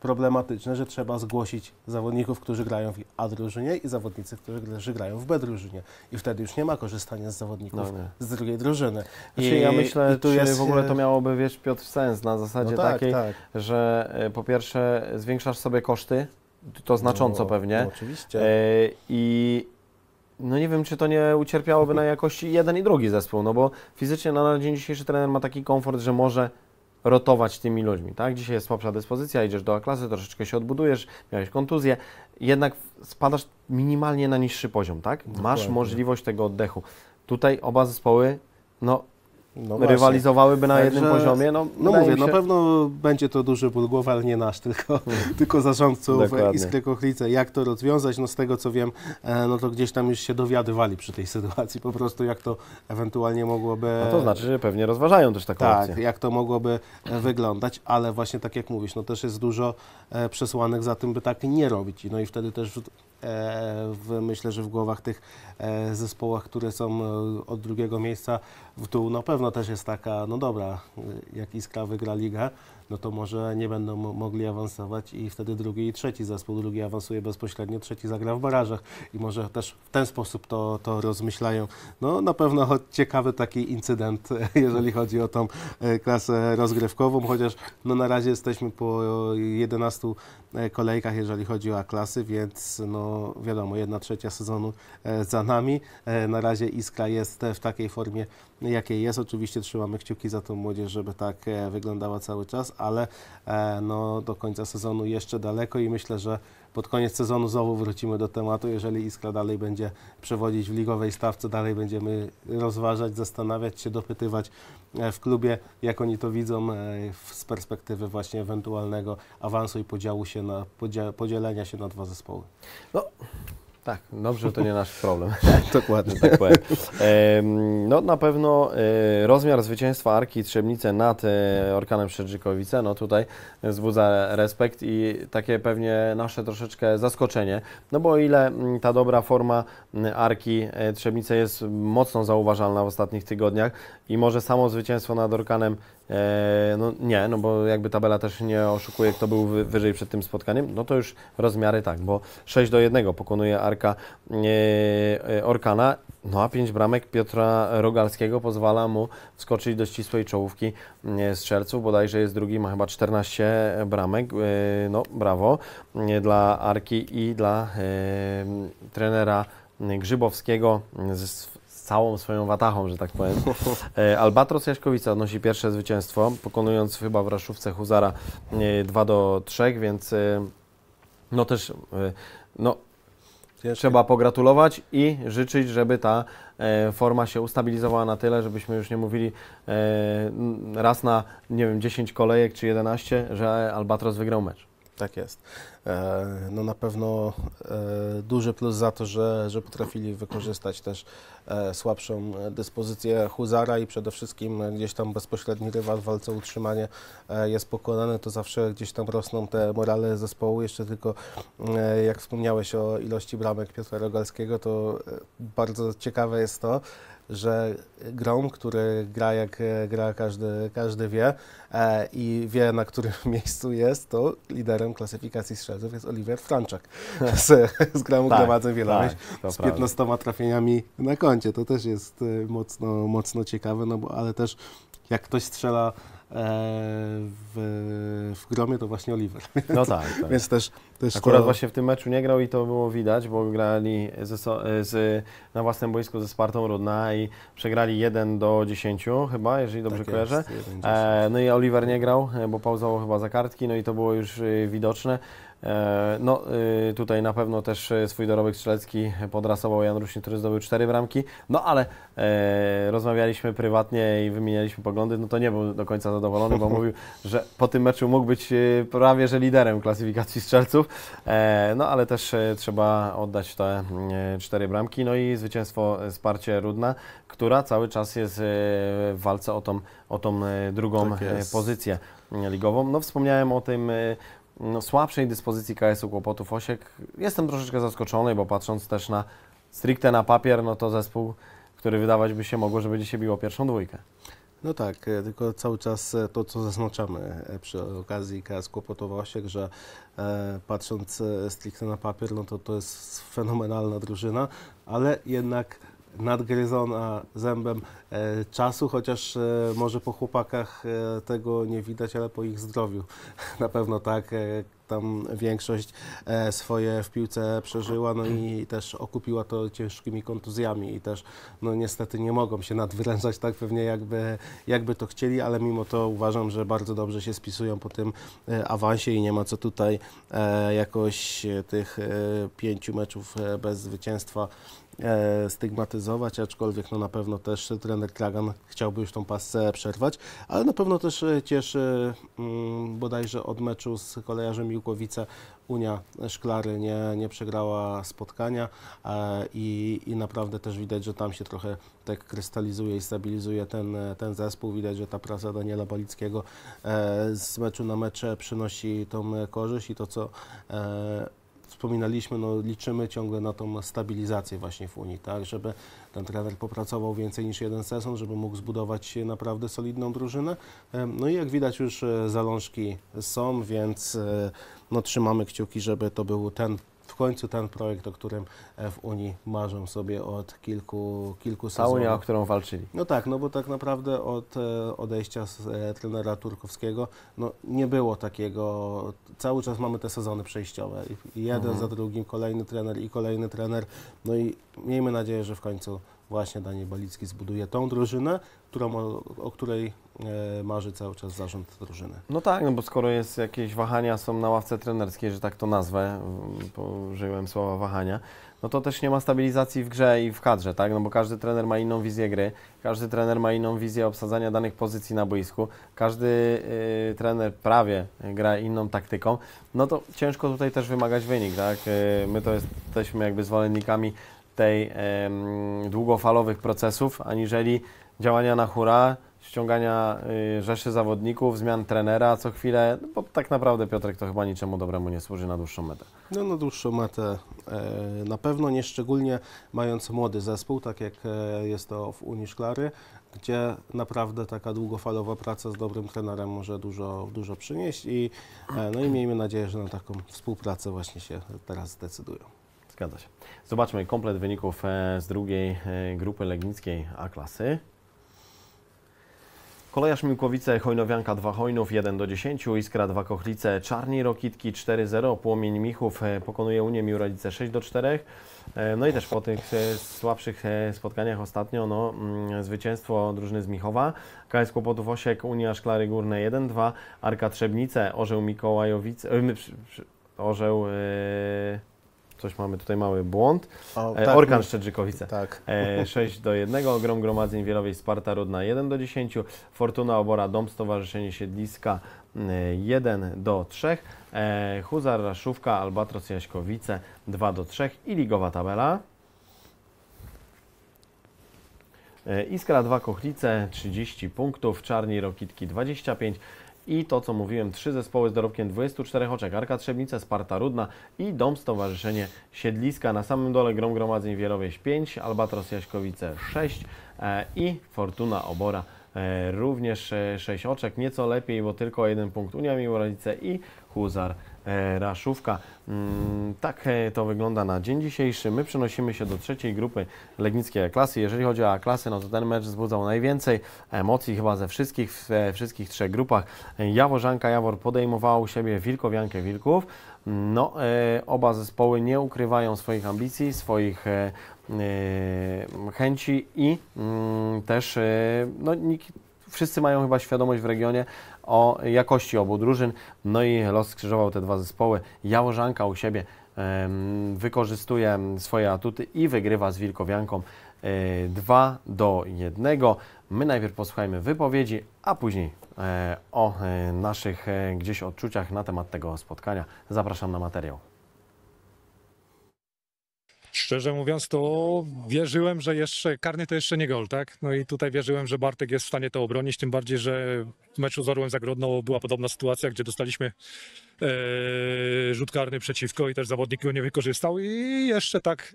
problematyczne, że trzeba zgłosić zawodników, którzy grają w A drużynie i zawodnicy, którzy grają w B drużynie i wtedy już nie ma korzystania z zawodników No z drugiej drużyny. Znaczy, ja myślę, i tu czy jest, w ogóle to miałoby, wiesz, Piotr, sens na zasadzie no tak, takiej, tak. że e, po pierwsze zwiększasz sobie koszty, to znacząco No, pewnie, No, oczywiście. e, i no nie wiem, czy to nie ucierpiałoby na jakości jeden i drugi zespół, no bo fizycznie na dzień dzisiejszy trener ma taki komfort, że może rotować tymi ludźmi, tak? Dzisiaj jest słabsza dyspozycja, idziesz do A-klasy, troszeczkę się odbudujesz, miałeś kontuzję, jednak spadasz minimalnie na niższy poziom, tak? Masz Dokładnie. możliwość tego oddechu. Tutaj oba zespoły, no, No rywalizowałyby na Także, jednym poziomie, no, No mówię, mi na się- pewno będzie to duży ból głowy, ale nie nasz, *laughs* tylko, tylko zarządców. Iskry Kochlice. Jak to rozwiązać? No z tego co wiem, e, no to gdzieś tam już się dowiadywali przy tej *laughs* sytuacji, po prostu jak to ewentualnie mogłoby... No to znaczy, że pewnie rozważają też taką Tak, opcję. jak to mogłoby e, wyglądać, ale właśnie tak jak mówisz, no też jest dużo e, przesłanek za tym, by tak nie robić. No i wtedy też w, w, myślę, że w głowach tych zespołach, które są od drugiego miejsca w dół na pewno też jest taka, no dobra, y, jak Iskra wygra ligę, no to może nie będą mo- mogli awansować i wtedy drugi i trzeci zespół, drugi awansuje bezpośrednio, trzeci zagra w barażach i może też w ten sposób to, to rozmyślają. No na pewno ciekawy taki incydent, *laughs* jeżeli chodzi o tą e, klasę rozgrywkową, chociaż no na razie jesteśmy po 11 e, kolejkach, jeżeli chodzi o klasy, więc no wiadomo, jedna trzecia sezonu e, za nami. Na razie Iskra jest w takiej formie, jakiej jest. Oczywiście trzymamy kciuki za tą młodzież, żeby tak e, wyglądała cały czas, ale e, no, do końca sezonu jeszcze daleko i myślę, że pod koniec sezonu znowu wrócimy do tematu. Jeżeli Iskra dalej będzie przewodzić w ligowej stawce, dalej będziemy rozważać, zastanawiać się, dopytywać e, w klubie, jak oni to widzą z perspektywy właśnie ewentualnego awansu i podziału się na, podzielenia się na dwa zespoły. Tak, dobrze, to nie nasz problem. *laughs* Dokładnie. że tak powiem. Em, No na pewno e, rozmiar zwycięstwa Arki Trzebnice nad e, Orkanem Szczerzykowice, no tutaj wzbudza respekt i takie pewnie nasze troszeczkę zaskoczenie, no bo o ile ta dobra forma Arki e, Trzebnice jest mocno zauważalna w ostatnich tygodniach i może samo zwycięstwo nad Orkanem no nie, no bo jakby tabela też nie oszukuje, kto był wy, wyżej przed tym spotkaniem, no to już rozmiary tak, bo 6 do 1 pokonuje Arka e, e, Orkana, no a 5 bramek Piotra Rogalskiego pozwala mu wskoczyć do ścisłej czołówki e, strzelców, bodajże jest drugi, ma chyba 14 bramek, e, no brawo e, dla Arki i dla e, trenera Grzybowskiego z całą swoją watachą, że tak powiem. E, Albatros Jaśkowica odnosi pierwsze zwycięstwo, pokonując chyba w Raszówce Huzara e, 2 do 3, więc e, no też e, no, trzeba pogratulować i życzyć, żeby ta e, forma się ustabilizowała na tyle, żebyśmy już nie mówili e, raz na, nie wiem, 10 kolejek czy 11, że Albatros wygrał mecz. Tak jest. E, No na pewno e, duży plus za to, że, że potrafili wykorzystać też e, słabszą dyspozycję Huzara i przede wszystkim gdzieś tam bezpośredni rywal w walce utrzymanie jest pokonany, to zawsze gdzieś tam rosną te morale zespołu. Jeszcze tylko jak wspomniałeś o ilości bramek Piotra Rogalskiego, to bardzo ciekawe jest to, że Grom, który gra jak e, gra każdy, każdy wie e, i wie na którym *laughs* miejscu jest, to liderem klasyfikacji strzelców jest Oliver Franczak z, *laughs* z Gromu Tak, Gromadzę Wieloryś to z prawda. 15 trafieniami na koncie. To też jest e, mocno, mocno ciekawe, no bo, ale też jak ktoś strzela w, w Gromie, to właśnie Oliver. No tak, tak. *laughs* Więc też, też Akurat to, właśnie w tym meczu nie grał i to było widać, bo grali ze, so- z, na własnym boisku ze Spartą Rudna i przegrali 1 do 10 chyba, jeżeli dobrze tak kojarzę. jest, E, no i Oliver nie grał, e, bo pauzował chyba za kartki, no i to było już e, widoczne. E, no e, tutaj na pewno też e, swój dorobek strzelecki podrasował Jan Rusin, który zdobył cztery bramki. No ale e, rozmawialiśmy prywatnie i wymienialiśmy poglądy, no to nie był do końca zadowolony, bo *laughs* mówił, że po tym meczu mógł być e, prawie że liderem klasyfikacji strzelców. E, no ale też e, trzeba oddać te e, cztery bramki. No i zwycięstwo e, Sparcie Rudna, która cały czas jest w walce o tą, o tą drugą Tak pozycję ligową. No wspomniałem o tym no, słabszej dyspozycji KS-u Kłopotów Osiek. Jestem troszeczkę zaskoczony, bo patrząc też na stricte na papier, no to zespół, który wydawać by się mogło, że będzie się biło pierwszą dwójkę. No tak, e, tylko cały czas e, to, co zaznaczamy e, przy okazji KS Kłopotowa Osiek, że e, patrząc stricte na papier, no to to jest fenomenalna drużyna, ale jednak nadgryzona zębem e, czasu, chociaż e, może po chłopakach e, tego nie widać, ale po ich zdrowiu *laughs* na pewno tak. Tam większość swoje w piłce przeżyła, no i też okupiła to ciężkimi kontuzjami i też no niestety nie mogą się nadwyrężać tak pewnie jakby, jakby to chcieli, ale mimo to uważam, że bardzo dobrze się spisują po tym awansie i nie ma co tutaj jakoś tych pięciu meczów bez zwycięstwa e, stygmatyzować, aczkolwiek no na pewno też trener Kragan chciałby już tą pasę przerwać, ale na pewno też e, cieszy mm, bodajże od meczu z kolejarzem Miłkowice Unia Szklary nie, nie przegrała spotkania e, i, i naprawdę też widać, że tam się trochę tak krystalizuje i stabilizuje ten, e, ten zespół. Widać, że ta praca Daniela Balickiego e, z meczu na mecze przynosi tą e, korzyść i to, co e, wspominaliśmy, no, liczymy ciągle na tą stabilizację właśnie w Unii, tak, żeby ten trener popracował więcej niż jeden sezon, żeby mógł zbudować naprawdę solidną drużynę. No i jak widać już e, zalążki są, więc e, no, trzymamy kciuki, żeby to był ten w końcu ten projekt, o którym e, w Unii marzą sobie od kilku, kilku Ta sezonów. Unia, o którą walczyli. No tak, no bo tak naprawdę od e, odejścia z e, trenera Turkowskiego no nie było takiego, cały czas mamy te sezony przejściowe jeden za drugim, kolejny trener i kolejny trener, no i miejmy nadzieję, że w końcu właśnie Daniel Balicki zbuduje tą drużynę, którą, o, o której e, marzy cały czas zarząd drużyny. No tak, no bo skoro jest jakieś wahania są na ławce trenerskiej, że tak to nazwę, użyłem słowa wahania, no to też nie ma stabilizacji w grze i w kadrze, tak? No bo każdy trener ma inną wizję gry, każdy trener ma inną wizję obsadzania danych pozycji na boisku, każdy y, trener prawie gra inną taktyką, no to ciężko tutaj też wymagać wynik, tak? Y, my to jesteśmy jakby zwolennikami tej długofalowych procesów, aniżeli działania na hura, ściągania y, rzeszy zawodników, zmian trenera co chwilę, no bo tak naprawdę Piotrek to chyba niczemu dobremu nie służy na dłuższą metę. No na dłuższą metę e, na pewno, nie szczególnie mając młody zespół, tak jak e, jest to w Unii Szklary, gdzie naprawdę taka długofalowa praca z dobrym trenerem może dużo, dużo przynieść i, e, no i miejmy nadzieję, że na taką współpracę właśnie się teraz zdecydują. Zgadza się. Zobaczmy komplet wyników e, z drugiej e, grupy legnickiej A-klasy. Kolejarz Miłkowice, Hojnowianka 2 Hojnów 1 do 10, Iskra 2 Kochlice, Czarni Rokitki 4-0, Płomień Michów e, pokonuje Unię Miłradice 6 do 4. E, No i też po tych słabszych spotkaniach ostatnio, no, mm, zwycięstwo drużyny z Michowa, KS Kłopotów Osiek, Unia Szklary Górne 1-2, Arka Trzebnice, Orzeł Mikołajowice, Orzeł, e, coś mamy tutaj mały błąd, O, e, tak, Orkan no, Szczedrzykowicę. tak. E, 6 do 1, Grom Gromadzeń Wielowej Sparta Rudna 1 do 10, Fortuna Obora Dom Stowarzyszenie Siedliska e, 1 do 3, e, Huzar Raszówka Albatros Jaśkowice 2 do 3 i ligowa tabela. E, Iskra 2 Kochlice 30 punktów, Czarni Rokitki 25 i to co mówiłem, trzy zespoły z dorobkiem 24 oczek, Arka Trzebnice, Sparta Rudna i Dom Stowarzyszenie Siedliska. Na samym dole Grom Gromadzeń Wierowieś 5, Albatros Jaśkowice 6 e, i Fortuna Obora e, również 6 oczek, nieco lepiej, bo tylko jeden punkt Unia Miłoradice i Huzar e, Raszówka. Mm, Tak e, to wygląda na dzień dzisiejszy. My przenosimy się do trzeciej grupy Legnickiej A-klasy. Jeżeli chodzi o A-klasy, no to ten mecz wzbudzał najwięcej emocji chyba ze wszystkich, w e, wszystkich trzech grupach. Jaworzanka Jawor podejmowała u siebie Wilkowiankę Wilków. No, e, oba zespoły nie ukrywają swoich ambicji, swoich e, e, chęci i mm, też e, no, nikt, wszyscy mają chyba świadomość w regionie o jakości obu drużyn. No i los skrzyżował te dwa zespoły. Jałożanka u siebie wykorzystuje swoje atuty i wygrywa z Wilkowianką e, 2 do 1. My najpierw posłuchajmy wypowiedzi, a później e, o e, naszych e, gdzieś odczuciach na temat tego spotkania. Zapraszam na materiał. Szczerze mówiąc, to wierzyłem, że jeszcze karny to jeszcze nie gol, tak? No i tutaj wierzyłem, że Bartek jest w stanie to obronić, tym bardziej, że w meczu z Orłem Zagrodno była podobna sytuacja, gdzie dostaliśmy rzut karny przeciwko i też zawodnik go nie wykorzystał i jeszcze tak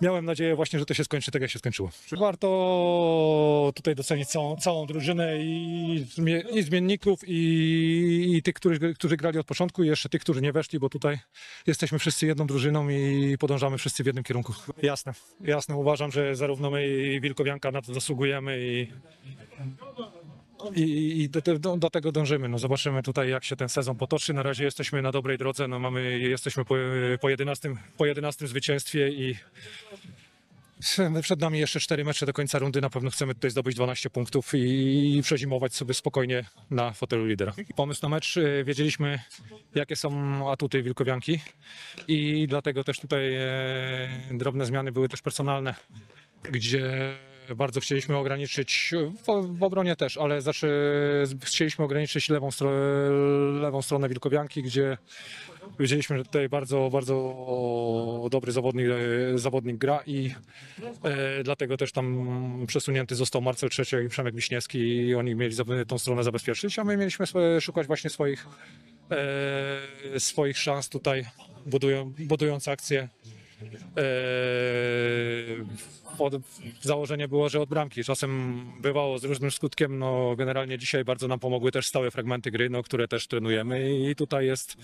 miałem nadzieję właśnie, że to się skończy tak, jak się skończyło. Warto tutaj docenić całą, całą drużynę i, i zmienników i, i tych, którzy, którzy grali od początku i jeszcze tych, którzy nie weszli, bo tutaj jesteśmy wszyscy jedną drużyną i podążamy wszyscy w jednym kierunku. Jasne, jasne. Uważam, że zarówno my i Wilkowianka na to zasługujemy i, i, i do, do, tego dążymy. No zobaczymy tutaj, jak się ten sezon potoczy. Na razie jesteśmy na dobrej drodze. No mamy, jesteśmy po, po, 11, po 11 zwycięstwie i przed nami jeszcze cztery mecze do końca rundy. Na pewno chcemy tutaj zdobyć 12 punktów i, i przezimować sobie spokojnie na fotelu lidera. Pomysł na mecz, e, wiedzieliśmy jakie są atuty Wilkowianki i dlatego też tutaj e, drobne zmiany były też personalne, gdzie bardzo chcieliśmy ograniczyć, w, w obronie też, ale znaczy chcieliśmy ograniczyć lewą, stro, lewą stronę Wilkowianki, gdzie wiedzieliśmy, że tutaj bardzo, bardzo dobry zawodnik, zawodnik gra i e, dlatego też tam przesunięty został Marcel Trzeciak i Przemek Wiśniewski i oni mieli tą stronę zabezpieczyć, a my mieliśmy szukać właśnie swoich e, swoich szans tutaj budują, budując akcję. Eee, od, założenie było, że od bramki. Czasem bywało z różnym skutkiem. No, generalnie dzisiaj bardzo nam pomogły też stałe fragmenty gry, no, które też trenujemy i tutaj jest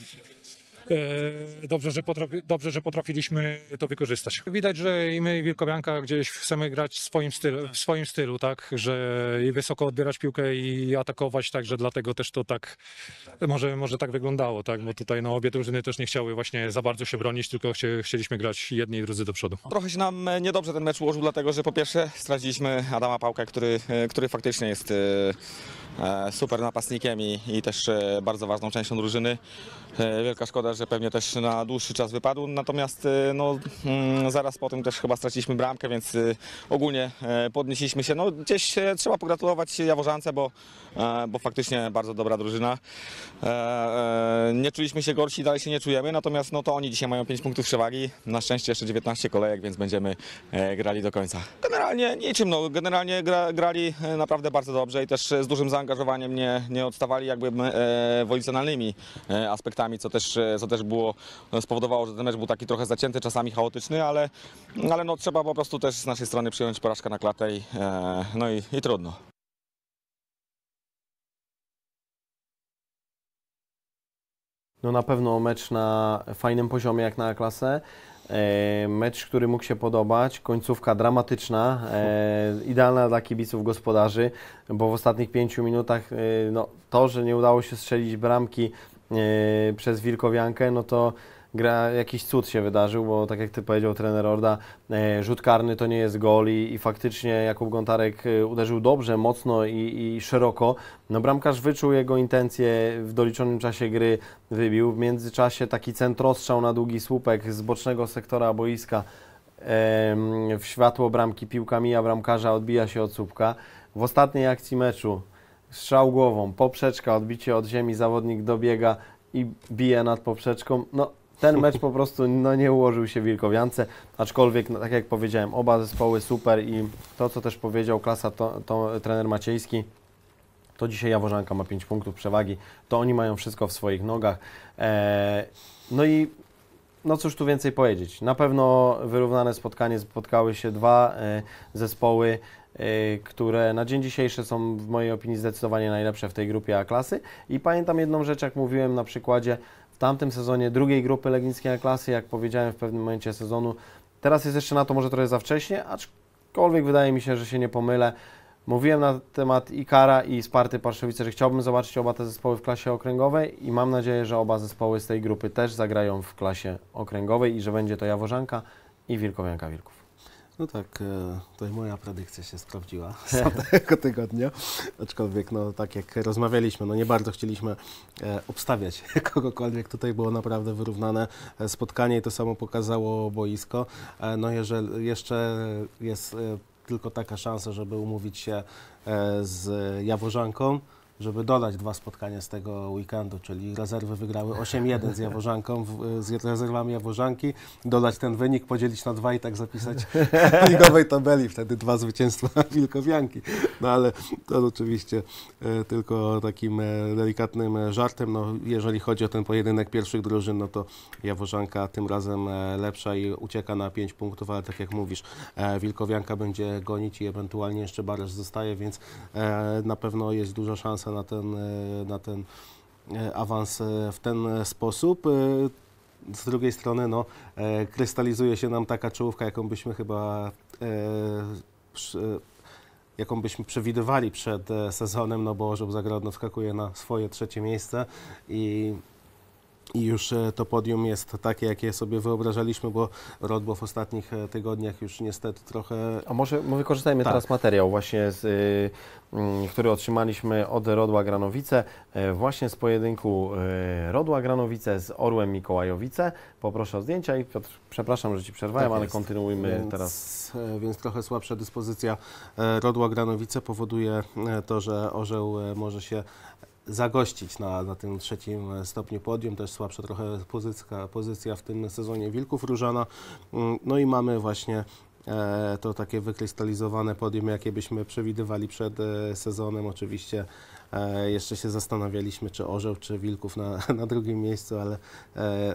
dobrze, że potrafi, dobrze, że potrafiliśmy to wykorzystać. Widać, że i my i Wilkowianka gdzieś chcemy grać w swoim stylu, w swoim stylu tak, że i wysoko odbierać piłkę i atakować, także dlatego też to tak może, może tak wyglądało, tak, bo tutaj no, obie drużyny też nie chciały właśnie za bardzo się bronić, tylko chcie, chcieliśmy grać jedni i drudzy do przodu. Trochę się nam e, niedobrze ten mecz ułożył, dlatego że po pierwsze straciliśmy Adama Pałkę, który, e, który faktycznie jest e, e, super napastnikiem i, i też e, bardzo ważną częścią drużyny. E, Wielka szkoda, że pewnie też na dłuższy czas wypadł, natomiast e, no, mm, zaraz po tym też chyba straciliśmy bramkę, więc e, ogólnie e, podnieśliśmy się. No, gdzieś e, trzeba pogratulować Jaworzance, bo, e, bo faktycznie bardzo dobra drużyna. E, e, Nie czuliśmy się gorsi, dalej się nie czujemy, natomiast no to oni dzisiaj mają 5 punktów przewagi. Na szczęście jeszcze 19 kolejek, więc będziemy e, grali do końca. Generalnie niczym, no, generalnie gra, grali e, naprawdę bardzo dobrze i też e, z dużym zaangażowaniem nie, nie odstawali jakby e, wolicjonalnymi e, aspektami, co też, e, co też było, spowodowało, że ten mecz był taki trochę zacięty, czasami chaotyczny, ale, ale no, trzeba po prostu też z naszej strony przyjąć porażkę na klatę i, no i, i trudno. No na pewno mecz na fajnym poziomie jak na klasę. E, Mecz, który mógł się podobać, końcówka dramatyczna, e, idealna dla kibiców gospodarzy, bo w ostatnich pięciu minutach e, no, to, że nie udało się strzelić bramki przez Wilkowiankę, no to gra, jakiś cud się wydarzył, bo tak jak Ty powiedział trener Orda, e, rzut karny to nie jest gol i, i faktycznie Jakub Gontarek e, uderzył dobrze, mocno i, i szeroko. No bramkarz wyczuł jego intencje w doliczonym czasie gry, wybił. W międzyczasie taki centrostrzał na długi słupek z bocznego sektora boiska w światło bramki piłka mija bramkarza, odbija się od słupka. W ostatniej akcji meczu strzał głową, poprzeczka, odbicie od ziemi, zawodnik dobiega i bije nad poprzeczką. No, ten mecz po prostu no, nie ułożył się Wilkowiance, aczkolwiek, no, tak jak powiedziałem, oba zespoły super i to, co też powiedział klasa, to, to trener Maciejski, to dzisiaj Jaworzanka ma 5 punktów przewagi, to oni mają wszystko w swoich nogach. E, no i no cóż tu więcej powiedzieć. Na pewno wyrównane spotkanie, spotkały się dwa e, zespoły, e, które na dzień dzisiejszy są w mojej opinii zdecydowanie najlepsze w tej grupie A klasy. I pamiętam jedną rzecz, jak mówiłem na przykładzie w tamtym sezonie drugiej grupy Legnickiej klasy, jak powiedziałem w pewnym momencie sezonu. Teraz jest jeszcze na to może trochę za wcześnie, aczkolwiek wydaje mi się, że się nie pomylę. Mówiłem na temat Ikara i Sparty Parszowice, że chciałbym zobaczyć oba te zespoły w klasie okręgowej i mam nadzieję, że oba zespoły z tej grupy też zagrają w klasie okręgowej i że będzie to Jaworzanka i Wilkowianka Wilków. No tak, e, tutaj moja predykcja się sprawdziła *laughs* z tamtego tygodnia, aczkolwiek no tak jak rozmawialiśmy, no nie bardzo chcieliśmy e, obstawiać *laughs* kogokolwiek, tutaj było naprawdę wyrównane e, spotkanie i to samo pokazało boisko. No jeżeli jeszcze jest tylko taka szansa, żeby umówić się z Jaworzanką, żeby dodać dwa spotkania z tego weekendu, czyli rezerwy wygrały 8-1 z Jaworzanką, w- z rezerwami Jaworzanki, dodać ten wynik, podzielić na dwa i tak zapisać w *laughs* ligowej tabeli, wtedy dwa zwycięstwa *laughs* Wilkowianki. No ale to oczywiście e, tylko takim e, delikatnym e, żartem. No, jeżeli chodzi o ten pojedynek pierwszych drużyn, no to Jaworzanka tym razem e, lepsza i ucieka na 5 punktów, ale tak jak mówisz, e, Wilkowianka będzie gonić i ewentualnie jeszcze Baresz zostaje, więc e, na pewno jest duża szansa na ten, e, na ten e, awans e, w ten sposób. Z drugiej strony, no, krystalizuje się nam taka czołówka, jaką byśmy chyba jaką byśmy przewidywali przed sezonem, no bo Orzeł Zagrodno wskakuje na swoje trzecie miejsce i, i już e, to podium jest takie, jakie sobie wyobrażaliśmy, bo Rodbo w ostatnich e, tygodniach już niestety trochę A może my wykorzystajmy Tak. teraz materiał właśnie, z, y, mm, który otrzymaliśmy od Rodła Granowice, e, właśnie z pojedynku Rodła Granowice z Orłem Mikołajowice. Poproszę o zdjęcia i Piotr, przepraszam, że Ci przerwałem, Tak ale kontynuujmy więc, teraz. Więc trochę słabsza dyspozycja Rodła Granowice powoduje to, że Orzeł może się zagościć na, na tym trzecim stopniu podium. Też słabsza trochę pozycja, pozycja w tym sezonie Wilków Różana. Mm, No i mamy właśnie e, to takie wykrystalizowane podium, jakie byśmy przewidywali przed e, sezonem. Oczywiście E, jeszcze się zastanawialiśmy, czy orzeł, czy wilków na, *laughs* na drugim miejscu, ale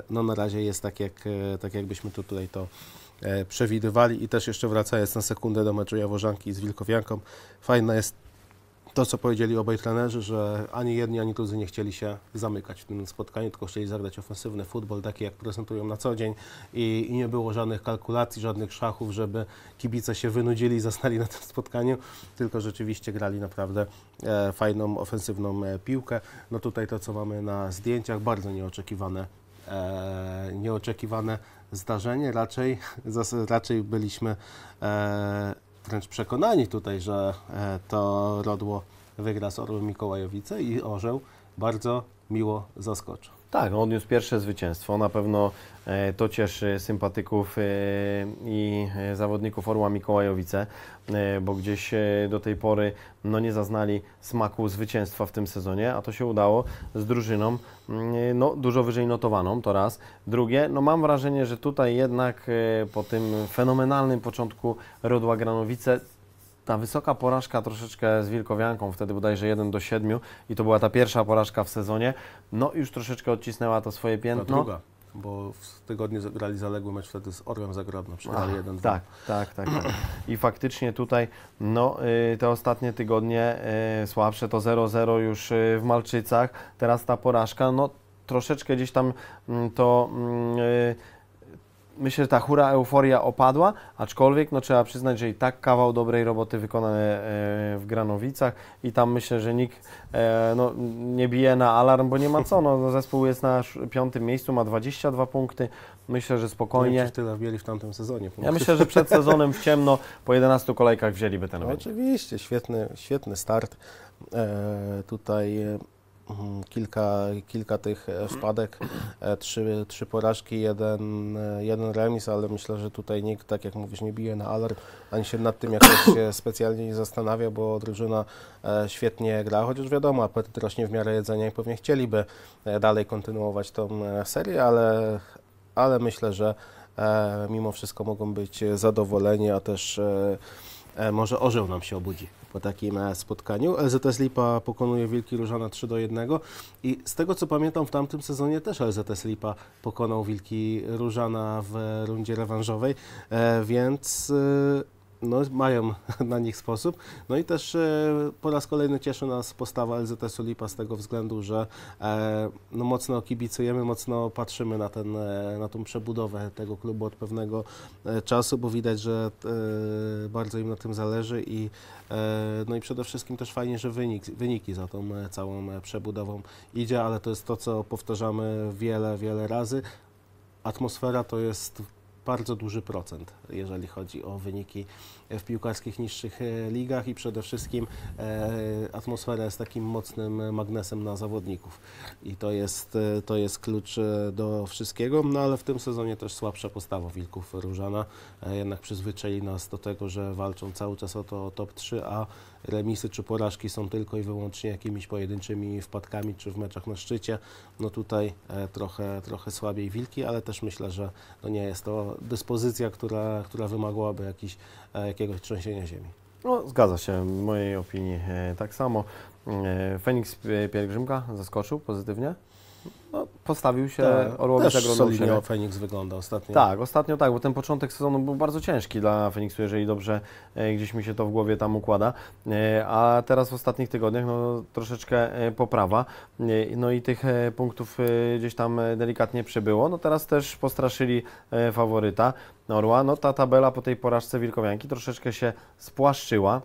no na razie jest tak, jak, tak jakbyśmy tu tutaj to przewidywali. I też jeszcze wracając na sekundę do meczu Jaworzanki z Wilkowianką, fajne jest to, co powiedzieli obaj trenerzy, że ani jedni, ani drudzy nie chcieli się zamykać w tym spotkaniu, tylko chcieli zagrać ofensywny futbol, taki jak prezentują na co dzień i, i nie było żadnych kalkulacji, żadnych szachów, żeby kibice się wynudzili i zasnęli na tym spotkaniu, tylko rzeczywiście grali naprawdę e, fajną, ofensywną e, piłkę. No tutaj to, co mamy na zdjęciach, bardzo nieoczekiwane, e, nieoczekiwane zdarzenie, raczej, *laughs* raczej byliśmy e, wręcz przekonani tutaj, że e, to Rodło wygra z Orłem Mikołajowice i Orzeł bardzo miło zaskoczył. Tak, on odniósł pierwsze zwycięstwo. Na pewno e, to cieszy sympatyków e, i e, zawodników Orła Mikołajowice, bo gdzieś do tej pory no, nie zaznali smaku zwycięstwa w tym sezonie, a to się udało z drużyną mm, no, dużo wyżej notowaną, to raz. Drugie, no mam wrażenie, że tutaj jednak po tym fenomenalnym początku Rodła Granowice ta wysoka porażka troszeczkę z Wilkowianką, wtedy bodajże 1 do 7 i to była ta pierwsza porażka w sezonie, no już troszeczkę odcisnęła to swoje Ta piętno. druga, bo w tygodniu grali zaległy mecz wtedy z Orłem Zagrodno, przegrali Ach, 1-2. Tak, tak, tak, tak. I faktycznie tutaj no, y, te ostatnie tygodnie y, słabsze to 0-0 już y, w Malczycach, teraz ta porażka, no troszeczkę gdzieś tam mm, to mm, y, myślę, że ta hura euforia opadła, aczkolwiek no, trzeba przyznać, że i tak kawał dobrej roboty wykonane w Granowicach i tam myślę, że nikt e, no, nie bije na alarm, bo nie ma co, no, *laughs* zespół jest na piątym miejscu, ma 22 punkty, myślę, że Nie spokojnie. czy tyle wzięli w tamtym sezonie. Ja myślę, że przed *laughs* sezonem w ciemno po 11 kolejkach wzięliby ten No, oczywiście, świetny, świetny start. E, tutaj e, kilka, kilka tych e, wpadek, e, trzy, trzy porażki, jeden, e, jeden remis, ale myślę, że tutaj nikt, tak jak mówisz, nie bije na alarm, ani się nad tym jakoś e, *coughs* specjalnie nie zastanawia, bo drużyna świetnie gra, chociaż wiadomo, apetyt rośnie w miarę jedzenia i pewnie chcieliby dalej kontynuować tą serię, ale, ale myślę, że mimo wszystko mogą być zadowoleni, a też może orzeł nam się obudzi po takim e, spotkaniu. LZS Lipa pokonuje Wilki Różana 3 do 1 i z tego co pamiętam w tamtym sezonie też LZS Lipa pokonał Wilki Różana w rundzie rewanżowej, e, więc e, no, mają *laughs* na nich sposób. No i też e, po raz kolejny cieszy nas postawa LZS-u Lipa z tego względu, że e, no, mocno kibicujemy, mocno patrzymy na, ten, e, na tą przebudowę tego klubu od pewnego czasu, bo widać, że bardzo im na tym zależy i no i przede wszystkim też fajnie, że wynik, wyniki za tą e, całą e, przebudową idzie, ale to jest to, co powtarzamy wiele, wiele razy. Atmosfera to jest bardzo duży procent, jeżeli chodzi o wyniki w piłkarskich niższych e, ligach i przede wszystkim e, atmosfera jest takim mocnym magnesem na zawodników. I to jest, e, to jest klucz e, do wszystkiego, no ale w tym sezonie też słabsza postawa Wilków Różana, e, jednak przyzwyczaili nas do tego, że walczą cały czas o to top 3, a remisy czy porażki są tylko i wyłącznie jakimiś pojedynczymi wpadkami czy w meczach na szczycie. No tutaj e, trochę, trochę słabiej Wilki, ale też myślę, że nie jest to dyspozycja, która, która wymagałaby jakiś, e, jakiegoś trzęsienia ziemi. No, zgadza się, w mojej opinii e, tak samo. E, Feniks e, Pielgrzymka zaskoczył pozytywnie. No, postawił się Orłowi Zagrodną solidnie siebie. Feniks wygląda ostatnio. Tak, ostatnio tak, bo ten początek sezonu był bardzo ciężki dla Feniksu, jeżeli dobrze e, gdzieś mi się to w głowie tam układa. E, a teraz w ostatnich tygodniach no, troszeczkę e, poprawa. No i tych punktów gdzieś tam delikatnie przybyło. No teraz też postraszyli faworyta Orła. No ta tabela po tej porażce Wilkowianki troszeczkę się spłaszczyła.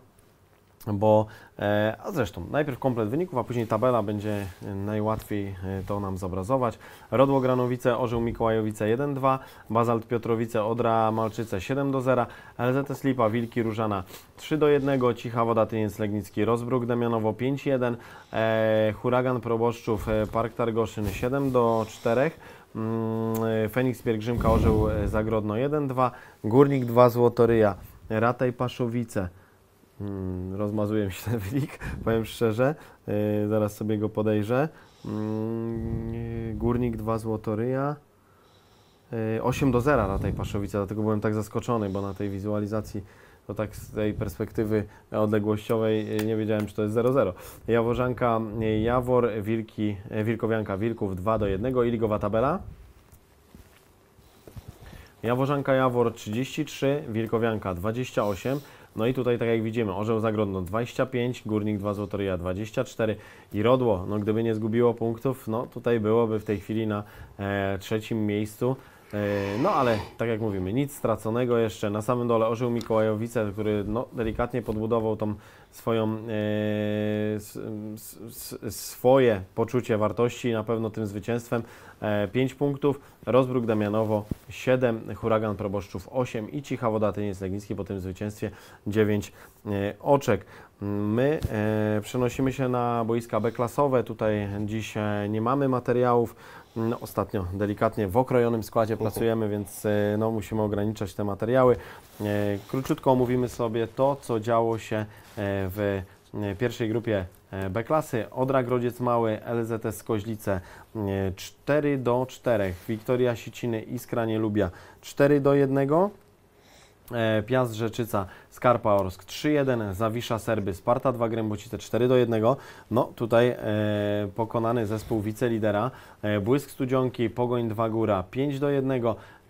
Bo, e, a zresztą, najpierw komplet wyników, a później tabela będzie najłatwiej e, to nam zobrazować. Rodło Granowice, Orzeł Mikołajowice 1-2, Bazalt Piotrowice, Odra Malczyce 7-0, LZS Lipa, Wilki Różana 3-1, Cicha Woda Tyniec Legnicki, Rozbruk Damianowo 5-1, e, Huragan Proboszczów, Park Targoszyn 7-4, mm, Feniks Pielgrzymka, Orzeł Zagrodno 1-2, Górnik 2 Złotoryja, Rataj Paszowice, Hmm, rozmazuje mi się ten wynik, *laughs* powiem szczerze. Yy, zaraz sobie go podejrzę. Mm, Górnik 2 Złotoryja. Yy, 8 do 0 na tej Paszowice, dlatego byłem tak zaskoczony, bo na tej wizualizacji to tak z tej perspektywy odległościowej e, nie wiedziałem, czy to jest 0-0. Jaworzanka, e, Jawor, Wilki, Wilkowianka, Wilków 2 do 1 i ligowa tabela. Jaworzanka Jawor 33, Wilkowianka 28. No i tutaj, tak jak widzimy, Orzeł Zagrodno 25, Górnik 2 Złotoryja 24 i Rodło, no gdyby nie zgubiło punktów, no tutaj byłoby w tej chwili na e, trzecim miejscu. E, no ale, tak jak mówimy, nic straconego jeszcze. Na samym dole Orzeł Mikołajowice, który no, delikatnie podbudował tą swoją, e, swoje poczucie wartości na pewno tym zwycięstwem. E, 5 punktów, Rozbruk Damianowo 7, Huragan Proboszczów 8 i Cicha Woda Tyniec Legnicki po tym zwycięstwie 9 e, oczek. My e, przenosimy się na boiska B-klasowe. Tutaj dziś e, nie mamy materiałów. No, ostatnio delikatnie w okrojonym składzie pracujemy, więc e, no, musimy ograniczać te materiały. E, Króciutko omówimy sobie to, co działo się e, w pierwszej grupie B-klasy. Odra Grodziec Mały, LZS Koźlice e, 4 do 4. Wiktoria Siciny, Iskra Nielubia 4 do 1. E, Piast Rzeczyca, Skarpa Orsk 3-1, Zawisza Serby, Sparta 2 Grębocice 4 do 1. No tutaj e, pokonany zespół wicelidera, e, Błysk Studzionki, Pogoń 2 Góra 5 do 1.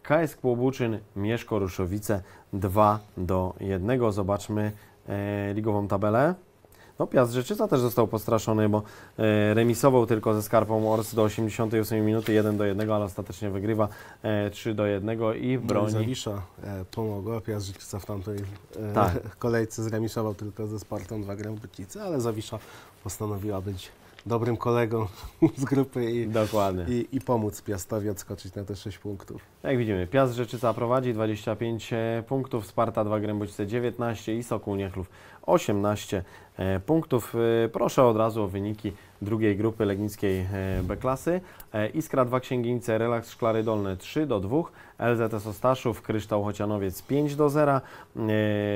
KS Kłobuczyn, Mieszko Ruszowice 2 do 1. Zobaczmy e, ligową tabelę. No Piast Rzeczyca też został postraszony, bo e, remisował tylko ze Skarpą Ors do 88 minuty 1 do 1, ale ostatecznie wygrywa e, 3 do 1 i No i broni. Zawisza e, pomogła. Piast Życzyca w tamtej e, Tak. *laughs* kolejce zremisował tylko ze Spartą dwa Grębocice, ale Zawisza postanowiła być dobrym kolegą *laughs* z grupy i, i, i pomóc Piastowi odskoczyć na te 6 punktów. Jak widzimy, Piast Rzeczyca prowadzi 25 e, punktów, Sparta 2 Grębocice 19 i Sokół Niechlów 18 e, punktów. E, Proszę od razu o wyniki drugiej grupy legnickiej e, B-klasy. E, Iskra 2 Księgińce, Relaks Szklary Dolne 3 do 2, LZS Ostaszów, Kryształ Chocianowiec 5 do 0, e,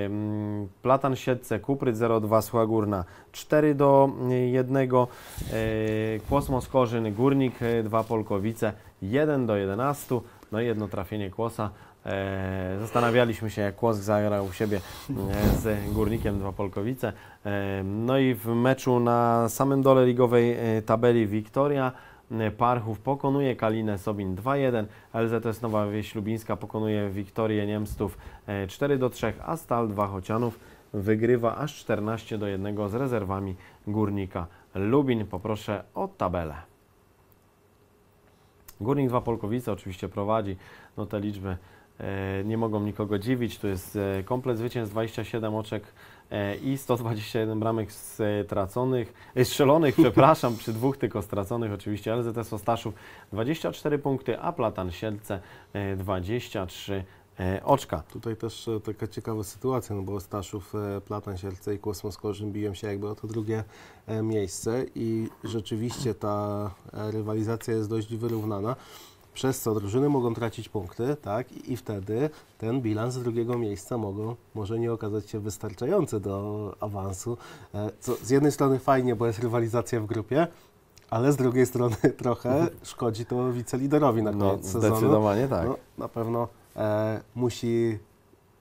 mm, Platan Siedce, Kupryt 02, Słucha Górna 4 do 1, e, Kłosmos Korzyn, Górnik 2 Polkowice 1 do 11, no i jedno trafienie Kłosa. E, zastanawialiśmy się, jak Kłosk zagrał u siebie e, z Górnikiem Dwa Polkowice. E, no i w meczu na samym dole ligowej tabeli Wiktoria Parchów pokonuje Kalinę Sobin 2-1, LZS Nowa Wieś Lubińska pokonuje Wiktorię Niemstów e, 4 do 3, a Stal 2 Chocianów wygrywa aż 14 do 1 z rezerwami Górnika Lubin. Poproszę o tabelę. Górnik 2 Polkowice oczywiście prowadzi, no te liczby nie mogą nikogo dziwić. Tu jest e, komplet zwycięstw 27 oczek e, i 121 bramek straconych, e, strzelonych, *laughs* przepraszam, przy dwóch tylko straconych oczywiście. LZS Ostaszów 24 punkty, a Platan Siedlce e, 23 e, oczka. Tutaj też e, taka ciekawa sytuacja, no bo Staszów, e, Platan Sielce i Kosmos Korzyn biją się jakby o to drugie e, miejsce i rzeczywiście ta e, rywalizacja jest dość wyrównana, przez co drużyny mogą tracić punkty, tak, i, wtedy ten bilans drugiego miejsca mogą, może nie okazać się wystarczający do awansu, e, co z jednej strony fajnie, bo jest rywalizacja w grupie, ale z drugiej strony *laughs* trochę szkodzi to wiceliderowi na No, koniec sezonu. zdecydowanie tak. No, na pewno e, musi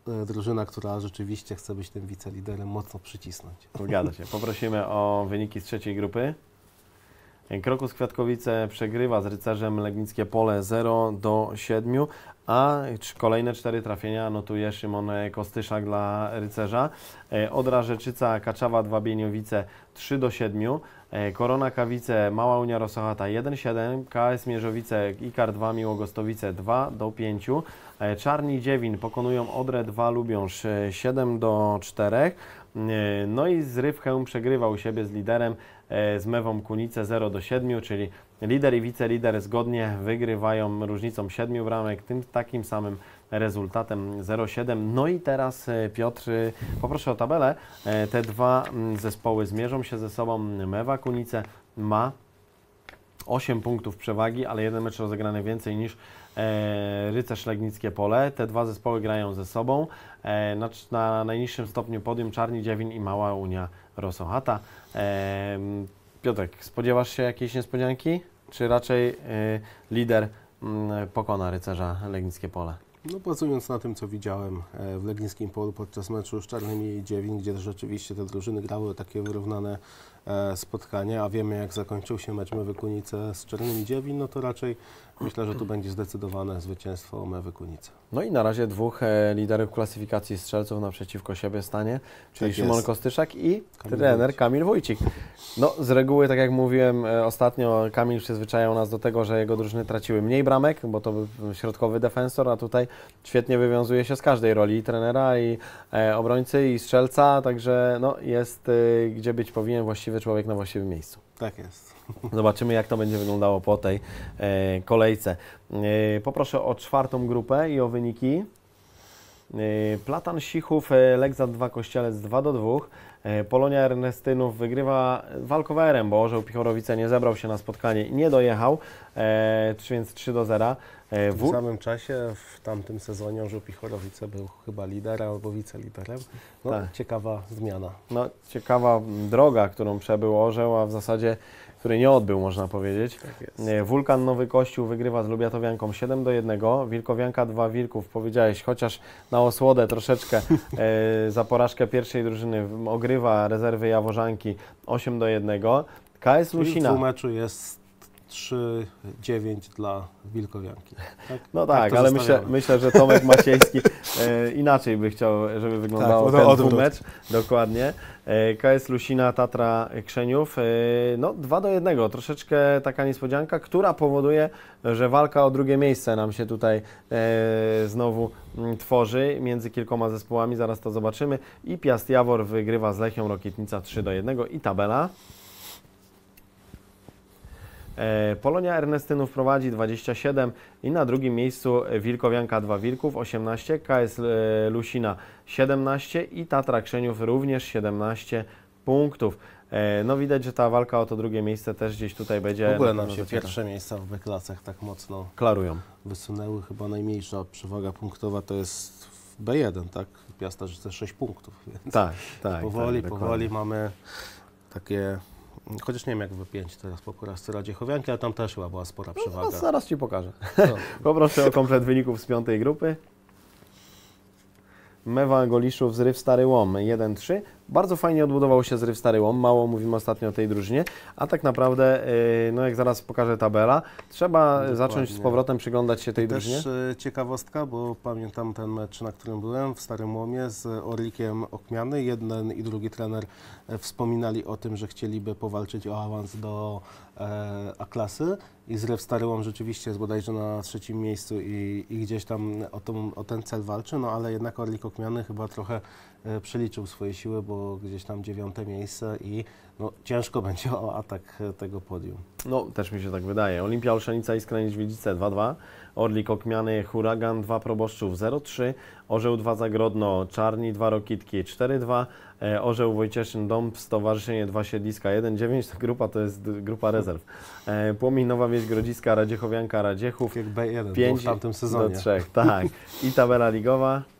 e, drużyna, która rzeczywiście chce być tym wiceliderem, mocno przycisnąć. Zgadza się. Poprosimy o wyniki z trzeciej grupy. Krokus Kwiatkowice przegrywa z rycerzem Legnickie Pole 0 do 7, a kolejne cztery trafienia notuje Szymon Kostyszak dla rycerza. E, Odra Rzeczyca Kaczawa 2 Bieniowice 3 do 7, e, Korona Kawice Mała Unia Rosochata 1-7, KS Mierzowice Ikar 2 Miłogostowice 2 do 5, e, Czarni Dziewin pokonują Odrę 2 Lubiąż e, 7 do 4, e, no i Zryw Chełm przegrywa u siebie z liderem e, z Mewą Kunice 0 do 7, czyli lider i wicelider zgodnie wygrywają różnicą 7 bramek, tym takim samym rezultatem 0,7. No i teraz e, Piotr, e, poproszę o tabelę. E, Te dwa mm, zespoły zmierzą się ze sobą. Mewa Kunice ma 8 punktów przewagi, ale jeden mecz rozegrany więcej niż Rycerz Legnickie Pole. Te dwa zespoły grają ze sobą. Na, na najniższym stopniu podium Czarni Dziewin i Mała Unia Rosochata. Piotrek, spodziewasz się jakiejś niespodzianki? Czy raczej lider mm, pokona Rycerza Legnickie Pole? No bazując na tym, co widziałem e, w Legnickim Polu podczas meczu z Czarnymi Dziewin, gdzie rzeczywiście te drużyny grały takie wyrównane e, spotkanie, a wiemy jak zakończył się mecz Mewy Kunice z Czarnymi Dziewin, no to raczej myślę, że tu będzie zdecydowane zwycięstwo Mewy Kunice. No i na razie dwóch e, liderów klasyfikacji strzelców naprzeciwko siebie stanie, czyli Tak Szymon jest. Kostyszak i Kamil trener Wójcik. Kamil Wójcik. No z reguły, tak jak mówiłem e, ostatnio, Kamil przyzwyczajał nas do tego, że jego drużyny traciły mniej bramek, bo to był środkowy defensor, a tutaj świetnie wywiązuje się z każdej roli i trenera, i e, obrońcy, i strzelca, także no, jest e, gdzie być powinien właściwy człowiek na właściwym miejscu. Tak jest. Zobaczymy, jak to będzie wyglądało po tej e, kolejce. E, poproszę o czwartą grupę i o wyniki. E, Platan Sichów, e, Legzat 2, Kościelec 2 do 2. E, Polonia Ernestynów wygrywa walkowerem, bo Orzeł Pichorowice nie zebrał się na spotkanie i nie dojechał, e, więc 3 do 0. E, W W, samym czasie w tamtym sezonie Orzeł Pichorowice był chyba liderem albo wiceliderem. No, Tak. Ciekawa zmiana. no, ciekawa droga, którą przebył Orzeł, a w zasadzie której nie odbył, można powiedzieć. Tak. E, Wulkan Nowy Kościół wygrywa z Lubiatowianką 7 do 1. Wilkowianka 2 Wilków, powiedziałeś, chociaż na osłodę troszeczkę e, *laughs* za porażkę pierwszej drużyny ogrywa rezerwy Jaworzanki 8 do 1. KS Czyli w Lusina. dwumeczu jest 3-9 dla Wilkowianki. Tak? No Tak tak, ale myślę, myślę, że Tomek Maciejski e, inaczej by chciał, żeby wyglądało Tak, ten dwumecz. Dokładnie. E, KS Lusina, Tatra Krzeniów. E, no 2 do 1. Troszeczkę taka niespodzianka, która powoduje, że walka o drugie miejsce nam się tutaj e, znowu mm, tworzy między kilkoma zespołami. Zaraz to zobaczymy. I Piast Jawor wygrywa z Lechią Rokietnica 3 do 1. I tabela. E, Polonia Ernestynów prowadzi 27 i na drugim miejscu Wilkowianka 2 Wilków 18, KS e, Lusina 17 i Tatra Krzeniów również 17 punktów. E, No widać, że ta walka o to drugie miejsce też gdzieś tutaj będzie. W ogóle na nam się pierwsze miejsca w B-klasach tak mocno klarują. wysunęły. Chyba najmniejsza przewaga punktowa to jest w B1, tak? Piastarzyce 6 punktów. Więc Tak, tak. powoli, tak, powoli mamy takie, chociaż nie wiem jak w B5 teraz po porażce Radziechowianki, ale tam też chyba była spora No, przewaga. zaraz Ci pokażę. No. *laughs* Poproszę o komplet wyników z piątej grupy. Mewa Goliszów, zryw Stary Łom 1-3. Bardzo fajnie odbudował się zryw Stary Łom, mało mówimy ostatnio o tej drużynie, a tak naprawdę, yy, no jak zaraz pokażę tabela, trzeba Dokładnie. zacząć z powrotem przyglądać się tej drużynie. Też e, ciekawostka, bo pamiętam ten mecz, na którym byłem w Starym Łomie z Orlikiem Okmiany. Jeden i drugi trener e, wspominali o tym, że chcieliby powalczyć o awans do A-klasy i Zrew Stary rzeczywiście jest bodajże na trzecim miejscu i, i gdzieś tam o, tą, o ten cel walczy, no ale jednak Orlik Okmiany chyba trochę e, przeliczył swoje siły, bo gdzieś tam dziewiąte miejsce i no, ciężko *laughs* będzie o atak e, tego podium. No, też mi się tak wydaje. Olimpia Olszenica i Niedźwiedzice 2-2, Orlik Okmiany, Huragan 2 Proboszczów 0-3, Orzeł 2 Zagrodno, Czarni 2 Rokitki 4-2, e, Orzeł Wojcieszyn Dąb, Stowarzyszenie 2 Siedliska 1-9, ta *laughs* grupa to jest grupa rezerw. E, Płomień Nowa Wieś Grodziska, Radziechowianka, Radziechów Jak B1 był 5 w tamtym do sezonie. 3, tak. I tabela ligowa.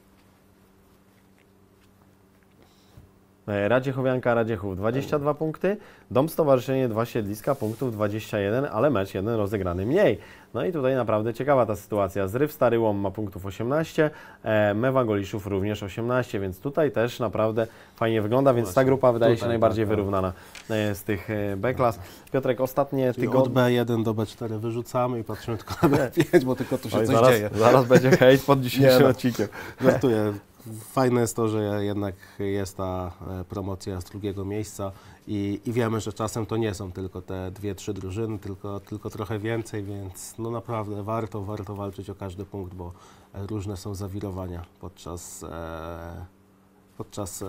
Radziechowianka, Radziechów 22 punkty, Dom Stowarzyszenie 2 Siedliska punktów 21, ale mecz jeden rozegrany mniej. No i tutaj naprawdę ciekawa ta sytuacja. Zryw Stary Łom ma punktów 18, e, Mewa Goliszów również 18, więc tutaj też naprawdę fajnie wygląda, więc ta grupa wydaje się najbardziej tak, tak. wyrównana e, z tych e, B-klas. Piotrek, ostatnie Czyli od tygodnie... B1 do B4 wyrzucamy i patrzymy tylko na B5, bo tylko tu się Oj, coś zaraz, dzieje. zaraz będzie hejt pod dzisiejszym no. odcinkiem. Żartuję. Fajne jest to, że jednak jest ta e, promocja z drugiego miejsca i, i wiemy, że czasem to nie są tylko te dwie, trzy drużyny, tylko, tylko trochę więcej, więc no naprawdę warto, warto walczyć o każdy punkt, bo różne są zawirowania podczas, e, podczas e,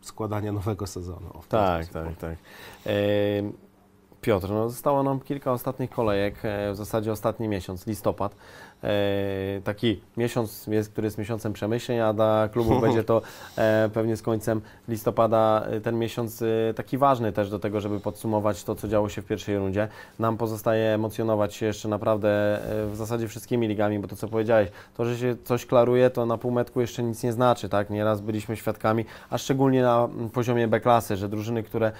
składania nowego sezonu. Ten Tak, sposób. tak, tak. E, Piotr, no zostało nam kilka ostatnich kolejek, e, w zasadzie ostatni miesiąc, listopad. E, taki miesiąc, jest, który jest miesiącem przemyśleń, a dla klubów *laughs* będzie to e, pewnie z końcem listopada e, ten miesiąc taki ważny też do tego, żeby podsumować to, co działo się w pierwszej rundzie. Nam pozostaje emocjonować się jeszcze naprawdę w zasadzie wszystkimi ligami, bo to, co powiedziałeś, to, że się coś klaruje, to na półmetku jeszcze nic nie znaczy, tak? Nieraz byliśmy świadkami, a szczególnie na poziomie B-klasy, że drużyny, które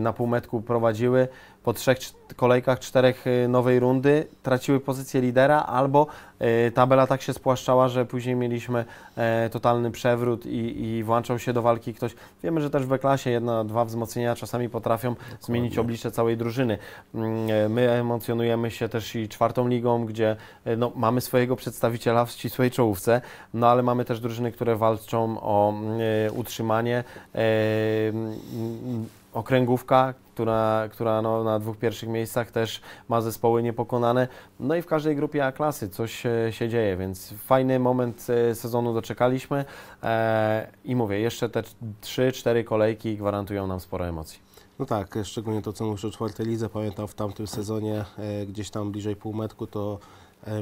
na półmetku prowadziły, po trzech kolejkach, czterech y, nowej rundy, traciły pozycję lidera, albo y, tabela tak się spłaszczała, że później mieliśmy e, totalny przewrót i, i włączał się do walki ktoś. Wiemy, że też w B-klasie jedna, dwa wzmocnienia czasami potrafią zmienić oblicze całej drużyny. Mm, e, My emocjonujemy się też i czwartą ligą, gdzie e, no, mamy swojego przedstawiciela w ścisłej czołówce, no ale mamy też drużyny, które walczą o e, utrzymanie. Mm, okręgówka, która, która no, na dwóch pierwszych miejscach też ma zespoły niepokonane. No i w każdej grupie A klasy coś e, się dzieje, więc fajny moment e, sezonu doczekaliśmy e, i mówię, jeszcze te 3-4 kolejki gwarantują nam sporo emocji. No tak, szczególnie to, co mówisz o czwartej lidze. Pamiętam w tamtym sezonie, gdzieś tam bliżej półmetku, to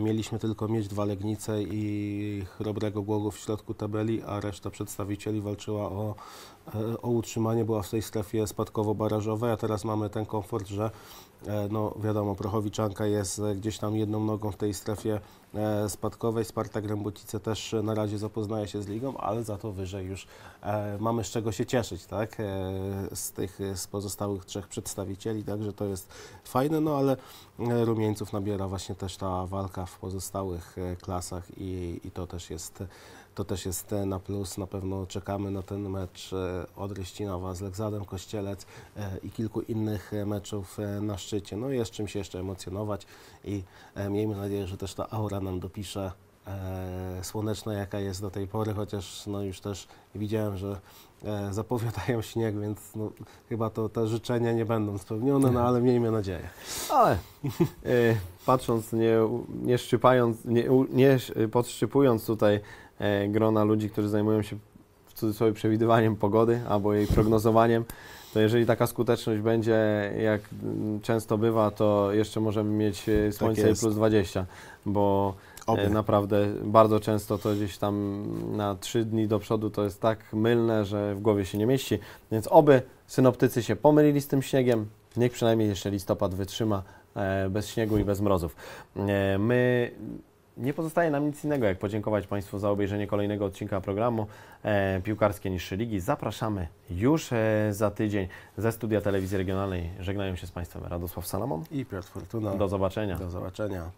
mieliśmy tylko mieć dwa Legnice i Chrobrego Głogów w środku tabeli, a reszta przedstawicieli walczyła o, e, o utrzymanie, była w tej strefie spadkowo-barażowej, a teraz mamy ten komfort, że e, no wiadomo, Prochowiczanka jest e, gdzieś tam jedną nogą w tej strefie e, spadkowej, Spartak Grębocice też e, na razie zapoznaje się z ligą, ale za to wyżej już e, mamy z czego się cieszyć, tak, e, z tych e, z pozostałych trzech przedstawicieli, także to jest fajne, no ale e, rumieńców nabiera właśnie też ta walka w pozostałych e, klasach i, i to też jest to też jest na plus. Na pewno czekamy na ten mecz e, Odry Ścinawa z Legzadem Kościelec e, i kilku innych e, meczów na szczycie. No jest czym się jeszcze emocjonować i miejmy nadzieję, że też ta aura nam dopisze słoneczna, jaka jest do tej pory, chociaż no już też widziałem, że zapowiadają śnieg, więc no, chyba to te życzenia nie będą spełnione, no ale miejmy nadzieję. Ale patrząc, nie, nie szczypając, nie, nie sz- podszczypując tutaj grona ludzi, którzy zajmują się w cudzysłowie przewidywaniem pogody albo jej prognozowaniem, to jeżeli taka skuteczność będzie, jak często bywa, to jeszcze możemy mieć e, słońce i jest. plus 20, bo Oby. e, naprawdę bardzo często to gdzieś tam na trzy dni do przodu to jest tak mylne, że w głowie się nie mieści. Więc oby synoptycy się pomylili z tym śniegiem, niech przynajmniej jeszcze listopad wytrzyma e, bez śniegu i bez mrozów. E, My nie pozostaje nam nic innego, jak podziękować Państwu za obejrzenie kolejnego odcinka programu e, Piłkarskie Niższe Ligi. Zapraszamy już e, za tydzień ze studia telewizji regionalnej. Żegnają się z Państwem Radosław Salamon. I Piotr Fortuna. Do zobaczenia. Do zobaczenia.